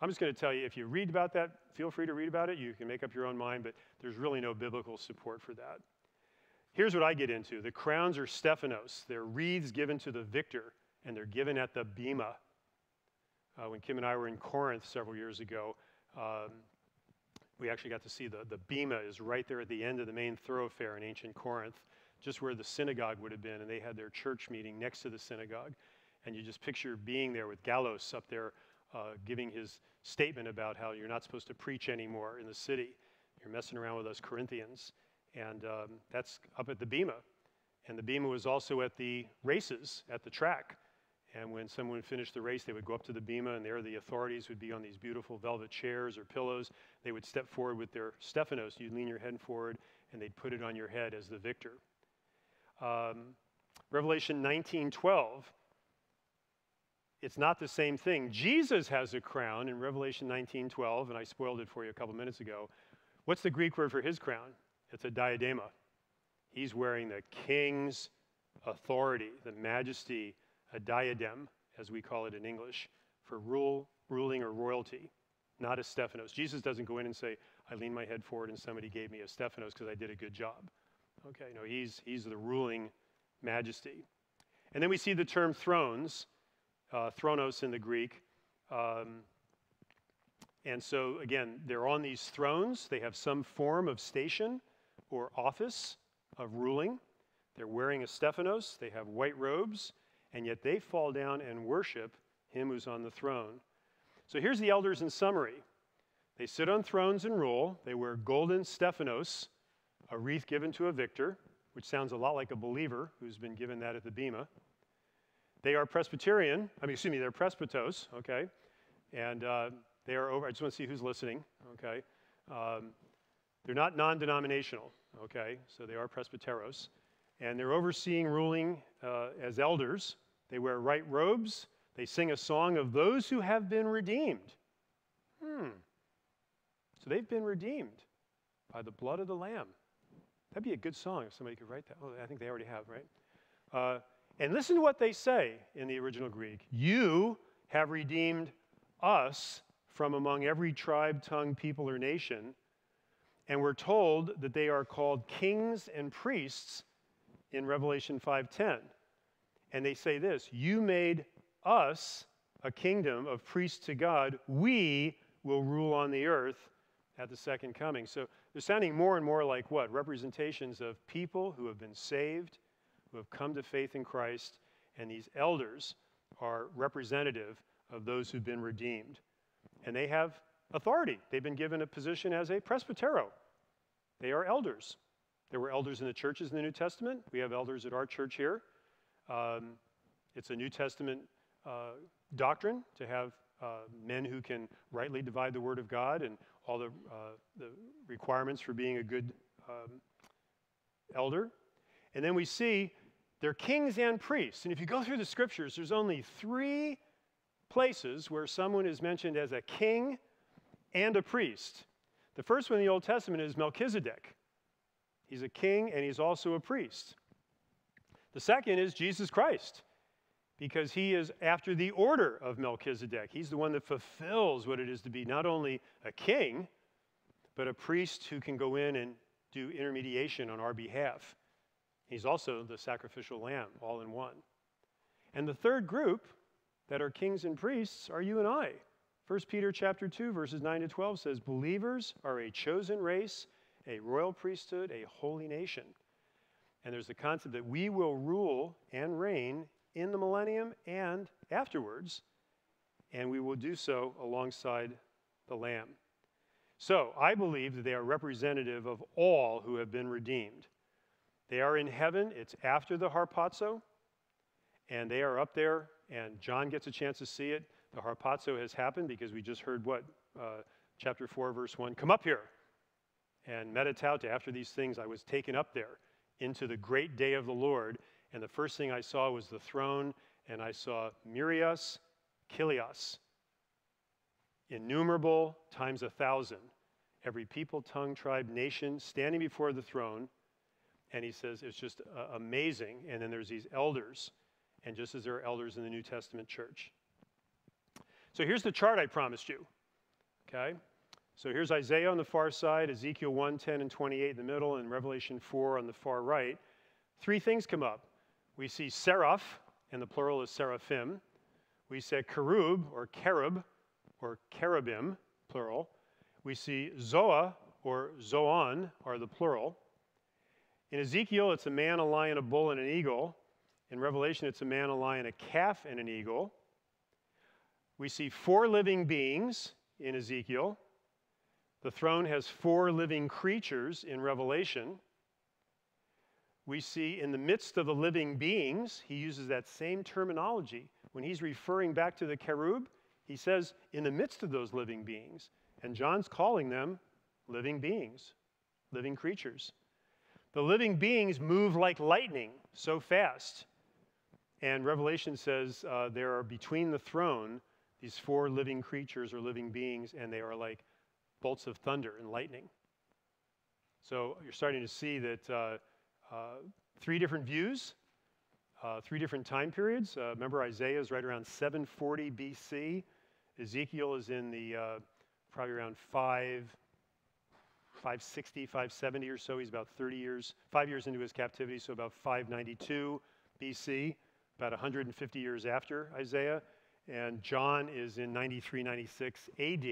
I'm just going to tell you if you read about that, feel free to read about it. You can make up your own mind, but there's really no biblical support for that. Here's what I get into the crowns are Stephanos, they're wreaths given to the victor, and they're given at the Bema uh, when Kim and I were in Corinth several years ago, um, we actually got to see the, the Bema is right there at the end of the main thoroughfare in ancient Corinth, just where the synagogue would have been. And they had their church meeting next to the synagogue. And you just picture being there with Gallus up there uh, giving his statement about how you're not supposed to preach anymore in the city. You're messing around with those Corinthians. And um, that's up at the Bema. And the Bema was also at the races at the track. And when someone finished the race, they would go up to the bema, and there the authorities would be on these beautiful velvet chairs or pillows. They would step forward with their Stephanos. You'd lean your head forward, and they'd put it on your head as the victor. Um, Revelation 19:12. It's not the same thing. Jesus has a crown in Revelation 19:12, and I spoiled it for you a couple minutes ago. What's the Greek word for his crown? It's a diadema. He's wearing the king's authority, the majesty, a diadem, as we call it in English, for rule, ruling or royalty, not a Stephanos. Jesus doesn't go in and say, I leaned my head forward and somebody gave me a Stephanos because I did a good job. Okay, no, he's, he's the ruling majesty. And then we see the term thrones, uh, thronos in the Greek. Um, and so, again, they're on these thrones. They have some form of station or office of ruling. They're wearing a Stephanos, they have white robes, and yet they fall down and worship him who's on the throne. So here's the elders in summary they sit on thrones and rule, they wear golden Stephanos, a wreath given to a victor, which sounds a lot like a believer who's been given that at the Bema. They are Presbyterian, I mean, excuse me, they're Presbyteros, okay? And uh, they are over, I just want to see who's listening, okay? Um, they're not non denominational, okay? So they are Presbyteros. And they're overseeing, ruling uh, as elders. They wear white robes. They sing a song of those who have been redeemed. Hmm. So they've been redeemed by the blood of the Lamb. That'd be a good song if somebody could write that. Oh, I think they already have, right? Uh, and listen to what they say in the original Greek You have redeemed us from among every tribe, tongue, people, or nation. And we're told that they are called kings and priests in Revelation 5:10. And they say this, "You made us a kingdom of priests to God. We will rule on the earth at the second coming." So they're sounding more and more like what? Representations of people who have been saved, who have come to faith in Christ, and these elders are representative of those who've been redeemed. And they have authority. They've been given a position as a presbytero. They are elders. There were elders in the churches in the New Testament. We have elders at our church here. Um, it's a New Testament uh, doctrine to have uh, men who can rightly divide the Word of God and all the, uh, the requirements for being a good um, elder. And then we see they're kings and priests. And if you go through the scriptures, there's only three places where someone is mentioned as a king and a priest. The first one in the Old Testament is Melchizedek. He's a king and he's also a priest. The second is Jesus Christ, because he is after the order of Melchizedek. He's the one that fulfills what it is to be not only a king, but a priest who can go in and do intermediation on our behalf. He's also the sacrificial lamb, all in one. And the third group that are kings and priests are you and I. 1 Peter chapter 2 verses 9 to 12 says believers are a chosen race a royal priesthood, a holy nation. And there's the concept that we will rule and reign in the millennium and afterwards, and we will do so alongside the Lamb. So I believe that they are representative of all who have been redeemed. They are in heaven, it's after the harpazo, and they are up there, and John gets a chance to see it. The harpazo has happened because we just heard what? Uh, chapter 4, verse 1 Come up here and metatauta, after these things, I was taken up there into the great day of the Lord. And the first thing I saw was the throne, and I saw myrias, kilios, innumerable times a thousand, every people, tongue, tribe, nation standing before the throne. And he says it's just uh, amazing. And then there's these elders, and just as there are elders in the New Testament church. So here's the chart I promised you. Okay? So here's Isaiah on the far side, Ezekiel 1, 10, and 28 in the middle, and Revelation 4 on the far right. Three things come up. We see seraph, and the plural is seraphim. We see cherub, or cherub, or cherubim, plural. We see zoa, or zoan, are the plural. In Ezekiel, it's a man, a lion, a bull, and an eagle. In Revelation, it's a man, a lion, a calf, and an eagle. We see four living beings in Ezekiel the throne has four living creatures in Revelation. We see in the midst of the living beings, he uses that same terminology. When he's referring back to the cherub, he says, in the midst of those living beings. And John's calling them living beings, living creatures. the living beings move like lightning so fast. And Revelation says uh, there are between the throne these four living creatures or living beings, and they are like bolts of thunder and lightning. So you're starting to see that uh, uh, three different views, uh, three different time periods. Uh, remember, Isaiah is right around 740 BC. Ezekiel is in the uh, probably around 5, 560, 570 or so. He's about 30 years, five years into his captivity, so about 592 BC, about 150 years after Isaiah. And John is in 93, 96 AD,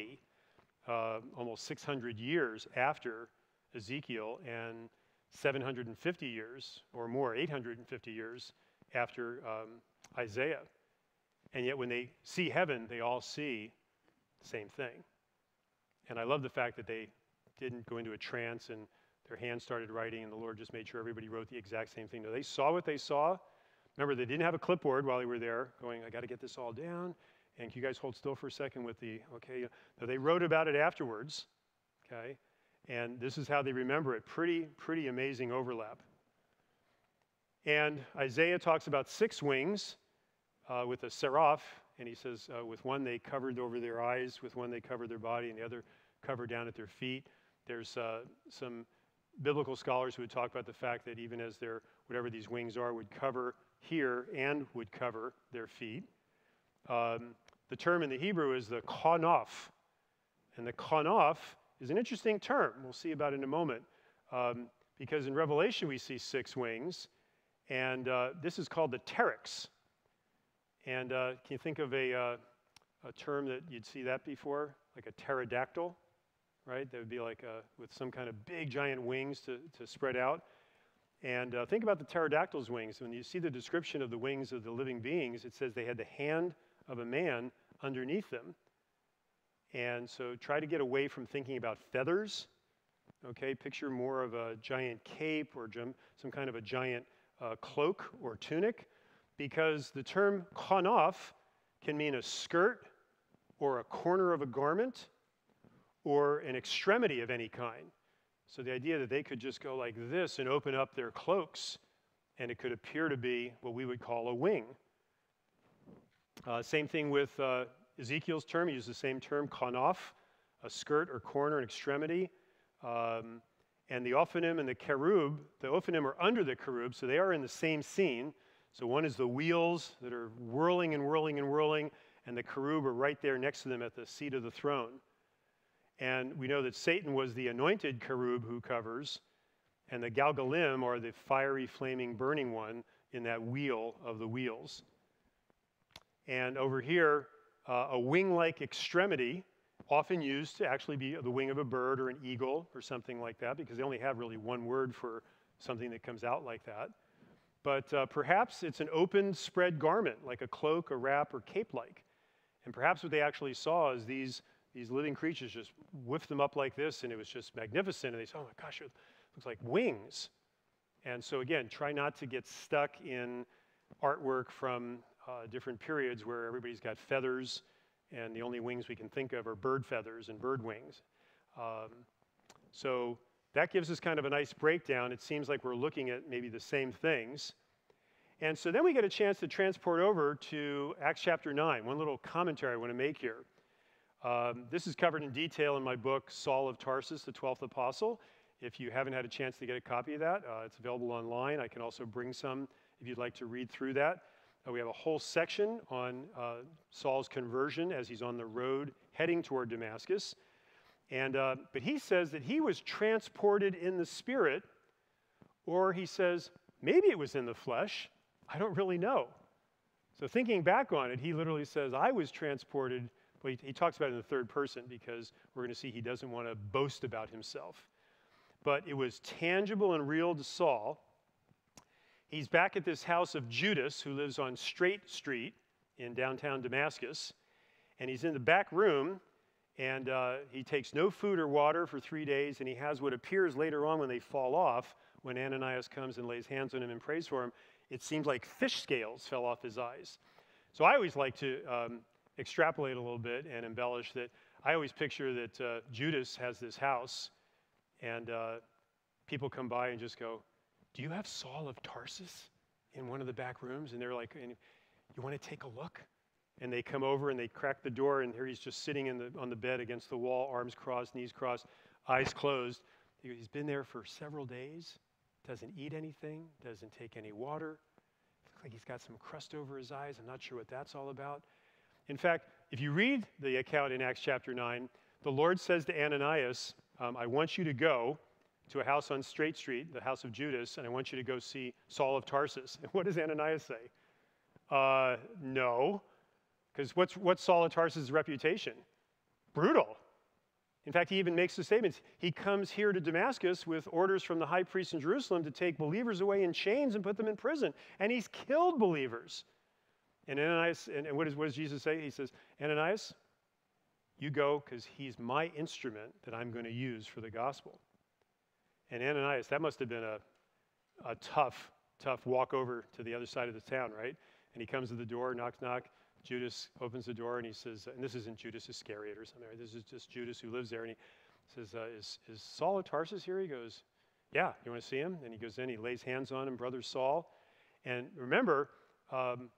uh, almost 600 years after Ezekiel, and 750 years or more, 850 years after um, Isaiah. And yet, when they see heaven, they all see the same thing. And I love the fact that they didn't go into a trance and their hands started writing, and the Lord just made sure everybody wrote the exact same thing. No, they saw what they saw. Remember, they didn't have a clipboard while they were there, going, I got to get this all down. And can you guys hold still for a second with the, okay? No, they wrote about it afterwards, okay? And this is how they remember it. Pretty, pretty amazing overlap. And Isaiah talks about six wings uh, with a seraph, and he says, uh, with one they covered over their eyes, with one they covered their body, and the other covered down at their feet. There's uh, some biblical scholars who would talk about the fact that even as their, whatever these wings are, would cover here and would cover their feet. Um, the term in the Hebrew is the konof. And the konof is an interesting term. We'll see about in a moment. Um, because in Revelation we see six wings, and uh, this is called the pteryx. And uh, can you think of a, uh, a term that you'd see that before? Like a pterodactyl, right? That would be like a, with some kind of big giant wings to, to spread out. And uh, think about the pterodactyl's wings. When you see the description of the wings of the living beings, it says they had the hand of a man underneath them. And so try to get away from thinking about feathers. Okay, picture more of a giant cape or some kind of a giant uh, cloak or tunic, because the term konof can mean a skirt or a corner of a garment or an extremity of any kind. So the idea that they could just go like this and open up their cloaks, and it could appear to be what we would call a wing. Uh, same thing with uh, Ezekiel's term, he used the same term, konof, a skirt or corner, an extremity. Um, and the Ophanim and the Cherub, the Ophanim are under the Cherub, so they are in the same scene. So one is the wheels that are whirling and whirling and whirling, and the Cherub are right there next to them at the seat of the throne. And we know that Satan was the anointed cherub who covers, and the Galgalim are the fiery, flaming, burning one in that wheel of the wheels. And over here, uh, a wing like extremity, often used to actually be the wing of a bird or an eagle or something like that, because they only have really one word for something that comes out like that. But uh, perhaps it's an open spread garment, like a cloak, a wrap, or cape like. And perhaps what they actually saw is these these living creatures just whiffed them up like this, and it was just magnificent. And they said, oh my gosh, it looks like wings. And so, again, try not to get stuck in artwork from uh, different periods where everybody's got feathers, and the only wings we can think of are bird feathers and bird wings. Um, so, that gives us kind of a nice breakdown. It seems like we're looking at maybe the same things. And so then we get a chance to transport over to Acts chapter 9. One little commentary I want to make here. Um, this is covered in detail in my book, Saul of Tarsus, the 12th Apostle. If you haven't had a chance to get a copy of that, uh, it's available online. I can also bring some if you'd like to read through that. Uh, we have a whole section on uh, Saul's conversion as he's on the road heading toward Damascus. And, uh, but he says that he was transported in the spirit, or he says, maybe it was in the flesh. I don't really know. So thinking back on it, he literally says, I was transported well, he, he talks about it in the third person because we're going to see he doesn't want to boast about himself. But it was tangible and real to Saul. He's back at this house of Judas, who lives on Straight Street in downtown Damascus. And he's in the back room, and uh, he takes no food or water for three days, and he has what appears later on when they fall off, when Ananias comes and lays hands on him and prays for him, it seems like fish scales fell off his eyes. So I always like to um, extrapolate a little bit and embellish that I always picture that uh, Judas has this house, and uh, people come by and just go, Do you have Saul of Tarsus in one of the back rooms? And they're like, You want to take a look? And they come over and they crack the door, and here he's just sitting in the, on the bed against the wall, arms crossed, knees crossed, eyes closed. He's been there for several days, doesn't eat anything, doesn't take any water. Looks like he's got some crust over his eyes. I'm not sure what that's all about. In fact, if you read the account in Acts chapter 9, the Lord says to Ananias, um, I want you to go to a house on Straight Street, the house of Judas, and I want you to go see Saul of Tarsus. And what does Ananias say? Uh, no, because what's, what's Saul of Tarsus' reputation? Brutal. In fact, he even makes the statement He comes here to Damascus with orders from the high priest in Jerusalem to take believers away in chains and put them in prison. And he's killed believers. And Ananias, and, and what, is, what does Jesus say? He says, Ananias, you go because he's my instrument that I'm going to use for the gospel. And Ananias, that must have been a, a tough, tough walk over to the other side of the town, right? And he comes to the door, knocks, knock. Judas opens the door and he says, and this isn't Judas Iscariot or something, right? This is just Judas who lives there. And he says, uh, is, is Saul of Tarsus here? He goes, Yeah, you want to see him? And he goes in, he lays hands on him, brother Saul. And remember, um,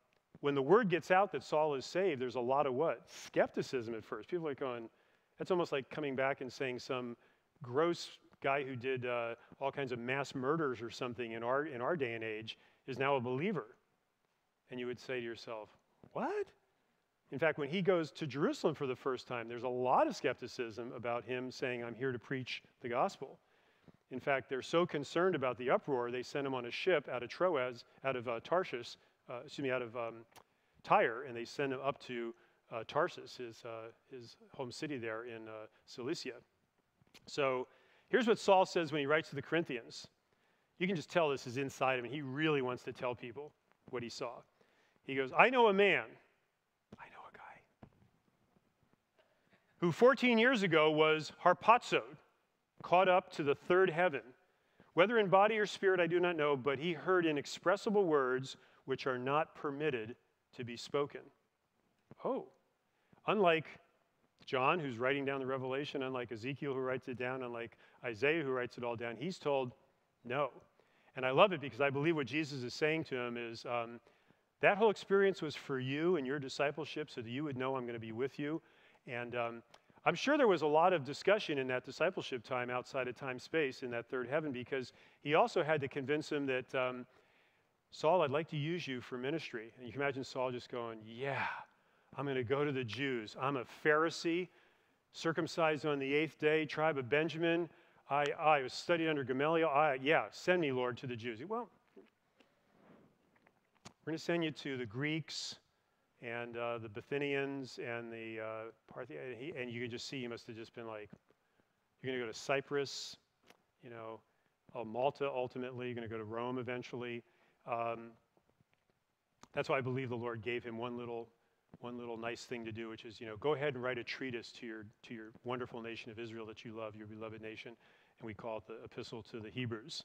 when the word gets out that Saul is saved, there's a lot of what? Skepticism at first. People are going, that's almost like coming back and saying some gross guy who did uh, all kinds of mass murders or something in our, in our day and age is now a believer. And you would say to yourself, what? In fact, when he goes to Jerusalem for the first time, there's a lot of skepticism about him saying, I'm here to preach the gospel. In fact, they're so concerned about the uproar, they send him on a ship out of Troas, out of uh, Tarshish, uh, excuse me, out of um, Tyre, and they send him up to uh, Tarsus, his, uh, his home city there in uh, Cilicia. So here's what Saul says when he writes to the Corinthians. You can just tell this is inside him. He really wants to tell people what he saw. He goes, I know a man, I know a guy, who 14 years ago was harpazoed, caught up to the third heaven. Whether in body or spirit, I do not know, but he heard inexpressible words which are not permitted to be spoken. Oh, unlike John, who's writing down the revelation, unlike Ezekiel, who writes it down, unlike Isaiah, who writes it all down, he's told no. And I love it because I believe what Jesus is saying to him is um, that whole experience was for you and your discipleship so that you would know I'm going to be with you. And um, I'm sure there was a lot of discussion in that discipleship time outside of time space in that third heaven because he also had to convince him that um, Saul, I'd like to use you for ministry. And you can imagine Saul just going, Yeah, I'm going to go to the Jews. I'm a Pharisee, circumcised on the eighth day, tribe of Benjamin. I, I was studied under Gamaliel. I, yeah, send me, Lord, to the Jews. Well, we're going to send you to the Greeks and uh, the Bithynians and the uh, Parthians. And, and you can just see he must have just been like, You're going to go to Cyprus, you know, Malta ultimately. You're going to go to Rome eventually. Um, that's why I believe the Lord gave him one little, one little nice thing to do, which is, you know, go ahead and write a treatise to your, to your wonderful nation of Israel that you love, your beloved nation. And we call it the Epistle to the Hebrews.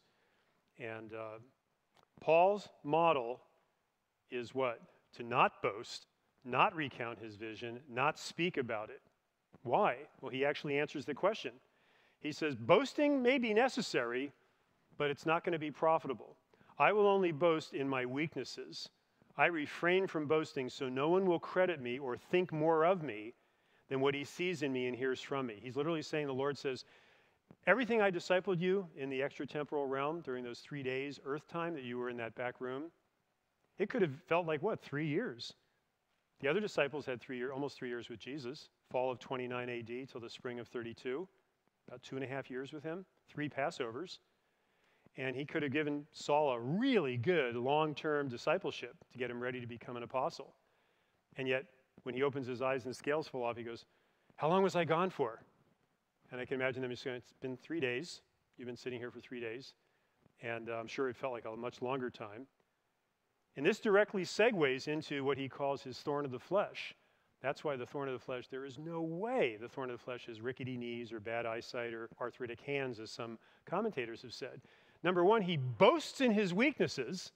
And uh, Paul's model is what? To not boast, not recount his vision, not speak about it. Why? Well, he actually answers the question. He says, boasting may be necessary, but it's not going to be profitable. I will only boast in my weaknesses. I refrain from boasting so no one will credit me or think more of me than what he sees in me and hears from me. He's literally saying, the Lord says, Everything I discipled you in the extratemporal realm during those three days, earth time, that you were in that back room, it could have felt like what, three years? The other disciples had three year, almost three years with Jesus, fall of 29 AD till the spring of 32, about two and a half years with him, three Passovers and he could have given Saul a really good long term discipleship to get him ready to become an apostle. And yet, when he opens his eyes and the scales fall off, he goes, How long was I gone for? And I can imagine them just going, It's been three days. You've been sitting here for three days. And uh, I'm sure it felt like a much longer time. And this directly segues into what he calls his thorn of the flesh. That's why the thorn of the flesh, there is no way the thorn of the flesh is rickety knees or bad eyesight or arthritic hands, as some commentators have said. Number one, he boasts in his weaknesses,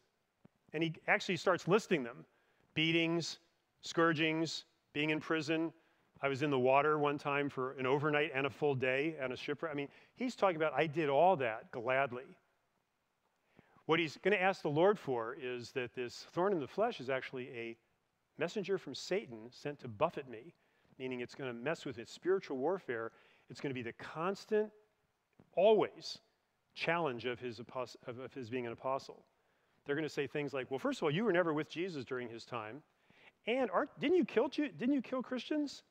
and he actually starts listing them beatings, scourgings, being in prison. I was in the water one time for an overnight and a full day on a shipwreck. I mean, he's talking about, I did all that gladly. What he's going to ask the Lord for is that this thorn in the flesh is actually a messenger from Satan sent to buffet me, meaning it's going to mess with its spiritual warfare. It's going to be the constant, always challenge of his, of his being an apostle. They're going to say things like, well, first of all, you were never with Jesus during his time. And didn't you kill didn't you kill Christians?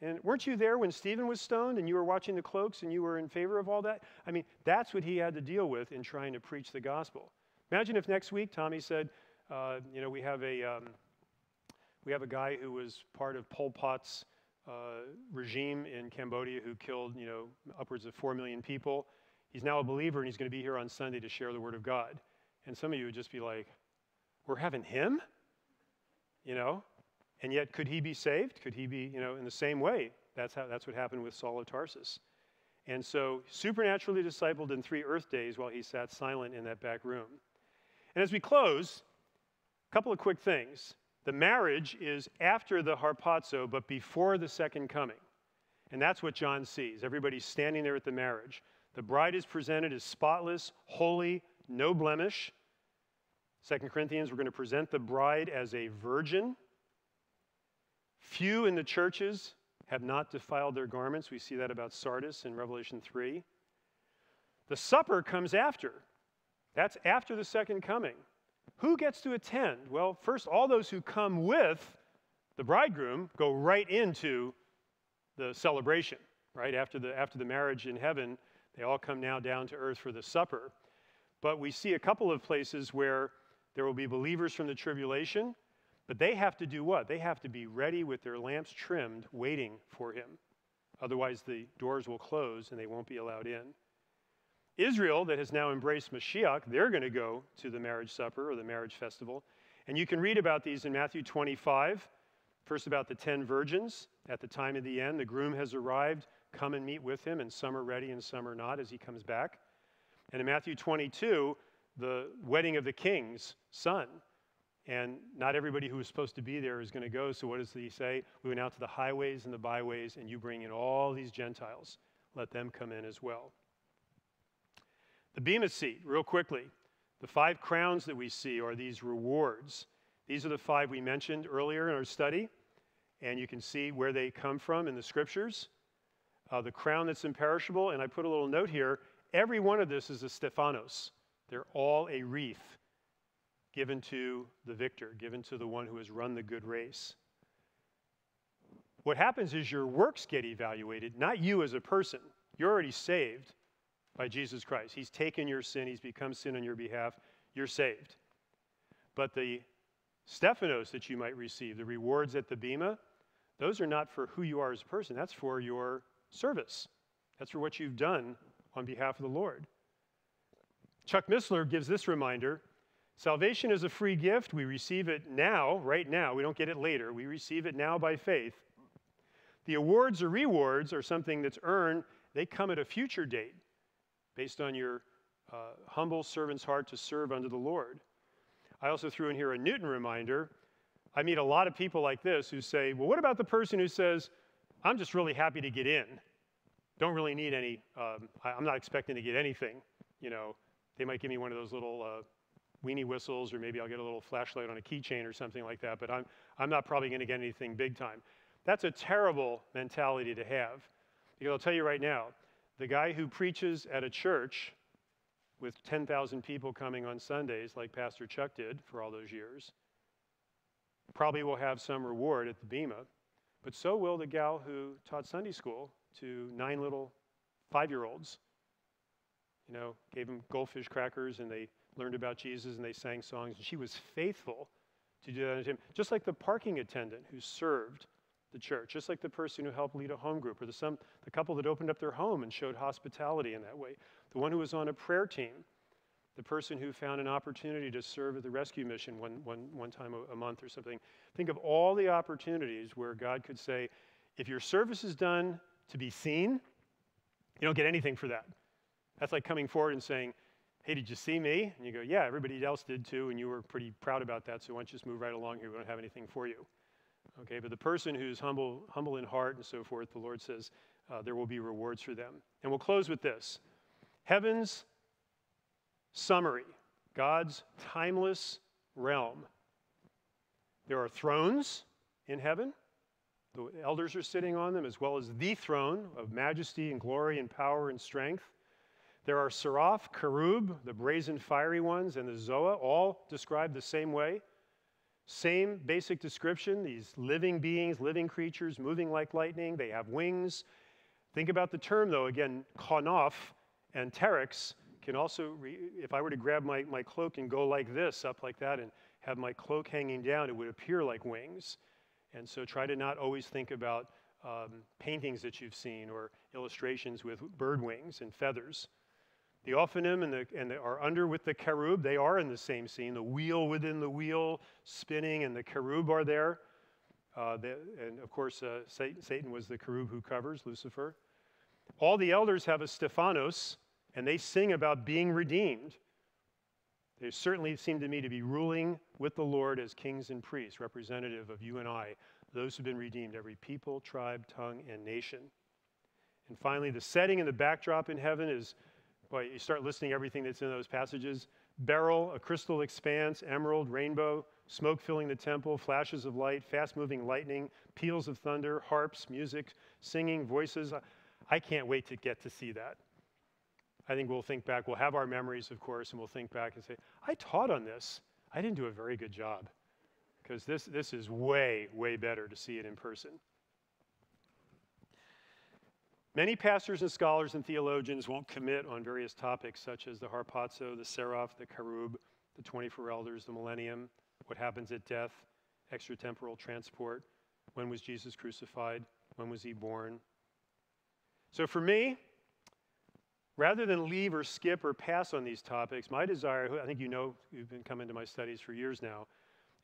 And weren't you there when Stephen was stoned and you were watching the cloaks and you were in favor of all that? I mean, that's what he had to deal with in trying to preach the gospel. Imagine if next week Tommy said, uh, you know, we have a um, we have a guy who was part of Pol Pot's uh, regime in Cambodia who killed, you know, upwards of four million people. He's now a believer and he's going to be here on Sunday to share the word of God. And some of you would just be like, "We're having him," you know. And yet, could he be saved? Could he be, you know, in the same way? That's how that's what happened with Saul of Tarsus. And so, supernaturally discipled in three earth days while he sat silent in that back room. And as we close, a couple of quick things. The marriage is after the harpazo, but before the second coming. And that's what John sees. Everybody's standing there at the marriage. The bride is presented as spotless, holy, no blemish. Second Corinthians, we're going to present the bride as a virgin. Few in the churches have not defiled their garments. We see that about Sardis in Revelation 3. The supper comes after. That's after the second coming. Who gets to attend? Well, first, all those who come with the bridegroom go right into the celebration, right? After the, after the marriage in heaven, they all come now down to earth for the supper. But we see a couple of places where there will be believers from the tribulation, but they have to do what? They have to be ready with their lamps trimmed, waiting for him. Otherwise, the doors will close and they won't be allowed in. Israel, that has now embraced Mashiach, they're going to go to the marriage supper or the marriage festival. And you can read about these in Matthew 25. First, about the 10 virgins. At the time of the end, the groom has arrived. Come and meet with him, and some are ready and some are not as he comes back. And in Matthew 22, the wedding of the king's son. And not everybody who was supposed to be there is going to go. So, what does he say? We went out to the highways and the byways, and you bring in all these Gentiles. Let them come in as well. The Bema seat, real quickly. The five crowns that we see are these rewards. These are the five we mentioned earlier in our study, and you can see where they come from in the scriptures. Uh, the crown that's imperishable, and I put a little note here every one of this is a Stephanos. They're all a wreath given to the victor, given to the one who has run the good race. What happens is your works get evaluated, not you as a person. You're already saved by Jesus Christ. He's taken your sin, He's become sin on your behalf. You're saved. But the Stephanos that you might receive, the rewards at the Bema, those are not for who you are as a person. That's for your service. That's for what you've done on behalf of the Lord. Chuck Missler gives this reminder Salvation is a free gift. We receive it now, right now. We don't get it later. We receive it now by faith. The awards or rewards are something that's earned, they come at a future date based on your uh, humble servant's heart to serve under the Lord. I also threw in here a Newton reminder. I meet a lot of people like this who say, Well, what about the person who says, I'm just really happy to get in? Don't really need any, um, I, am not expecting to get anything. You know, they might give me one of those little uh, weenie whistles, or maybe I'll get a little flashlight on a keychain or something like that, but I'm, I'm not probably going to get anything big time. That's a terrible mentality to have. Because I'll tell you right now, the guy who preaches at a church with 10,000 people coming on Sundays, like Pastor Chuck did for all those years, probably will have some reward at the Bema, but so will the gal who taught Sunday school to nine little five year olds. You know, gave them goldfish crackers and they learned about Jesus and they sang songs. And she was faithful to do that to him, just like the parking attendant who served the church, just like the person who helped lead a home group, or the, some, the couple that opened up their home and showed hospitality in that way, the one who was on a prayer team, the person who found an opportunity to serve at the rescue mission one, one, one time a, a month or something. Think of all the opportunities where God could say, if your service is done to be seen, you don't get anything for that. That's like coming forward and saying, hey, did you see me? And you go, yeah, everybody else did too, and you were pretty proud about that, so why don't you just move right along here? We don't have anything for you. Okay, but the person who's humble, humble in heart and so forth, the Lord says uh, there will be rewards for them. And we'll close with this Heaven's summary God's timeless realm. There are thrones in heaven. The elders are sitting on them, as well as the throne of majesty and glory and power and strength. There are Seraph, Cherub, the brazen fiery ones, and the Zoa, all described the same way. Same basic description these living beings, living creatures, moving like lightning. They have wings. Think about the term, though. Again, kanaph and pteryx can also, if I were to grab my, my cloak and go like this, up like that, and have my cloak hanging down, it would appear like wings. And so try to not always think about um, paintings that you've seen or illustrations with bird wings and feathers. The Ophanim and, the, and the, are under with the cherub. They are in the same scene. The wheel within the wheel spinning, and the cherub are there. Uh, the, and of course, uh, Satan, was the cherub who covers Lucifer. All the elders have a Stephanos, and they sing about being redeemed. They certainly seem to me to be ruling with the Lord as kings and priests, representative of you and I, those who've been redeemed, every people, tribe, tongue, and nation. And finally, the setting and the backdrop in heaven is Boy, you start listing everything that's in those passages beryl, a crystal expanse, emerald, rainbow, smoke filling the temple, flashes of light, fast moving lightning, peals of thunder, harps, music, singing, voices. I can't wait to get to see that. I think we'll think back, we'll have our memories, of course, and we'll think back and say, I taught on this. I didn't do a very good job. Because this, this is way, way better to see it in person. Many pastors and scholars and theologians won't commit on various topics such as the harpazo, the seraph, the cherub, the 24 elders, the millennium, what happens at death, extratemporal transport, when was Jesus crucified, when was he born. So for me, rather than leave or skip or pass on these topics, my desire, I think you know, you've been coming to my studies for years now,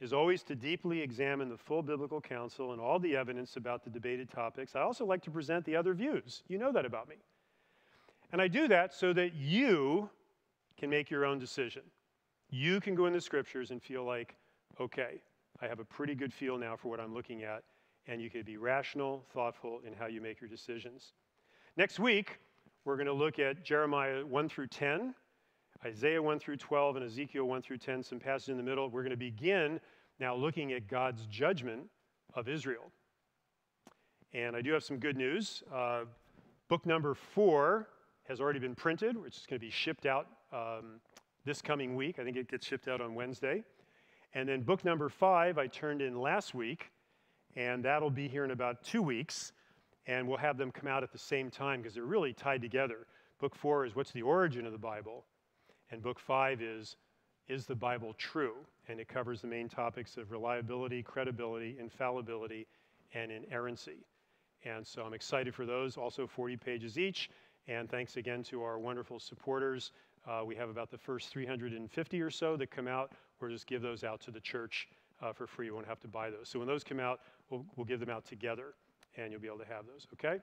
is always to deeply examine the full biblical counsel and all the evidence about the debated topics. I also like to present the other views. You know that about me. And I do that so that you can make your own decision. You can go in the scriptures and feel like, okay, I have a pretty good feel now for what I'm looking at, and you can be rational, thoughtful in how you make your decisions. Next week, we're going to look at Jeremiah 1 through 10, Isaiah 1 through 12 and Ezekiel 1 through 10, some passages in the middle. We're going to begin now looking at God's judgment of Israel. And I do have some good news. Uh, book number four has already been printed, which is going to be shipped out um, this coming week. I think it gets shipped out on Wednesday. And then book number five, I turned in last week, and that'll be here in about two weeks. And we'll have them come out at the same time because they're really tied together. Book four is what's the origin of the Bible? And book five is Is the Bible True? And it covers the main topics of reliability, credibility, infallibility, and inerrancy. And so I'm excited for those, also 40 pages each. And thanks again to our wonderful supporters. Uh, we have about the first 350 or so that come out. We'll just give those out to the church uh, for free. You won't have to buy those. So when those come out, we'll, we'll give them out together, and you'll be able to have those, okay?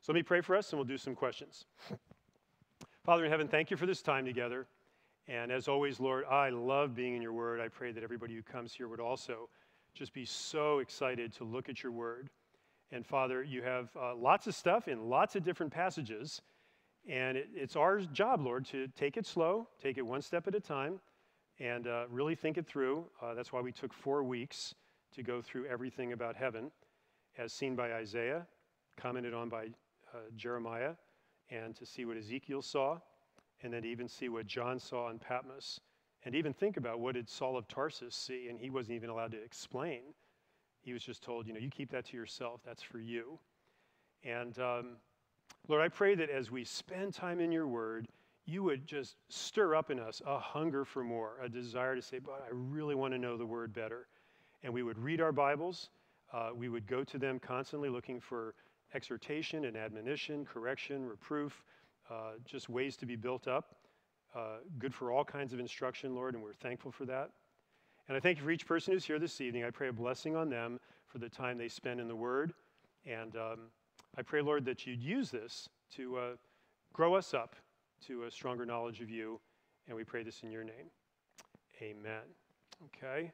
So let me pray for us, and we'll do some questions. Father in heaven, thank you for this time together. And as always, Lord, I love being in your word. I pray that everybody who comes here would also just be so excited to look at your word. And Father, you have uh, lots of stuff in lots of different passages. And it, it's our job, Lord, to take it slow, take it one step at a time, and uh, really think it through. Uh, that's why we took four weeks to go through everything about heaven, as seen by Isaiah, commented on by uh, Jeremiah, and to see what Ezekiel saw and then even see what John saw on Patmos, and even think about what did Saul of Tarsus see, and he wasn't even allowed to explain. He was just told, you know, you keep that to yourself. That's for you. And um, Lord, I pray that as we spend time in your word, you would just stir up in us a hunger for more, a desire to say, but I really want to know the word better. And we would read our Bibles. Uh, we would go to them constantly looking for exhortation and admonition, correction, reproof, uh, just ways to be built up. Uh, good for all kinds of instruction, Lord, and we're thankful for that. And I thank you for each person who's here this evening. I pray a blessing on them for the time they spend in the Word. And um, I pray, Lord, that you'd use this to uh, grow us up to a stronger knowledge of you. And we pray this in your name. Amen. Okay.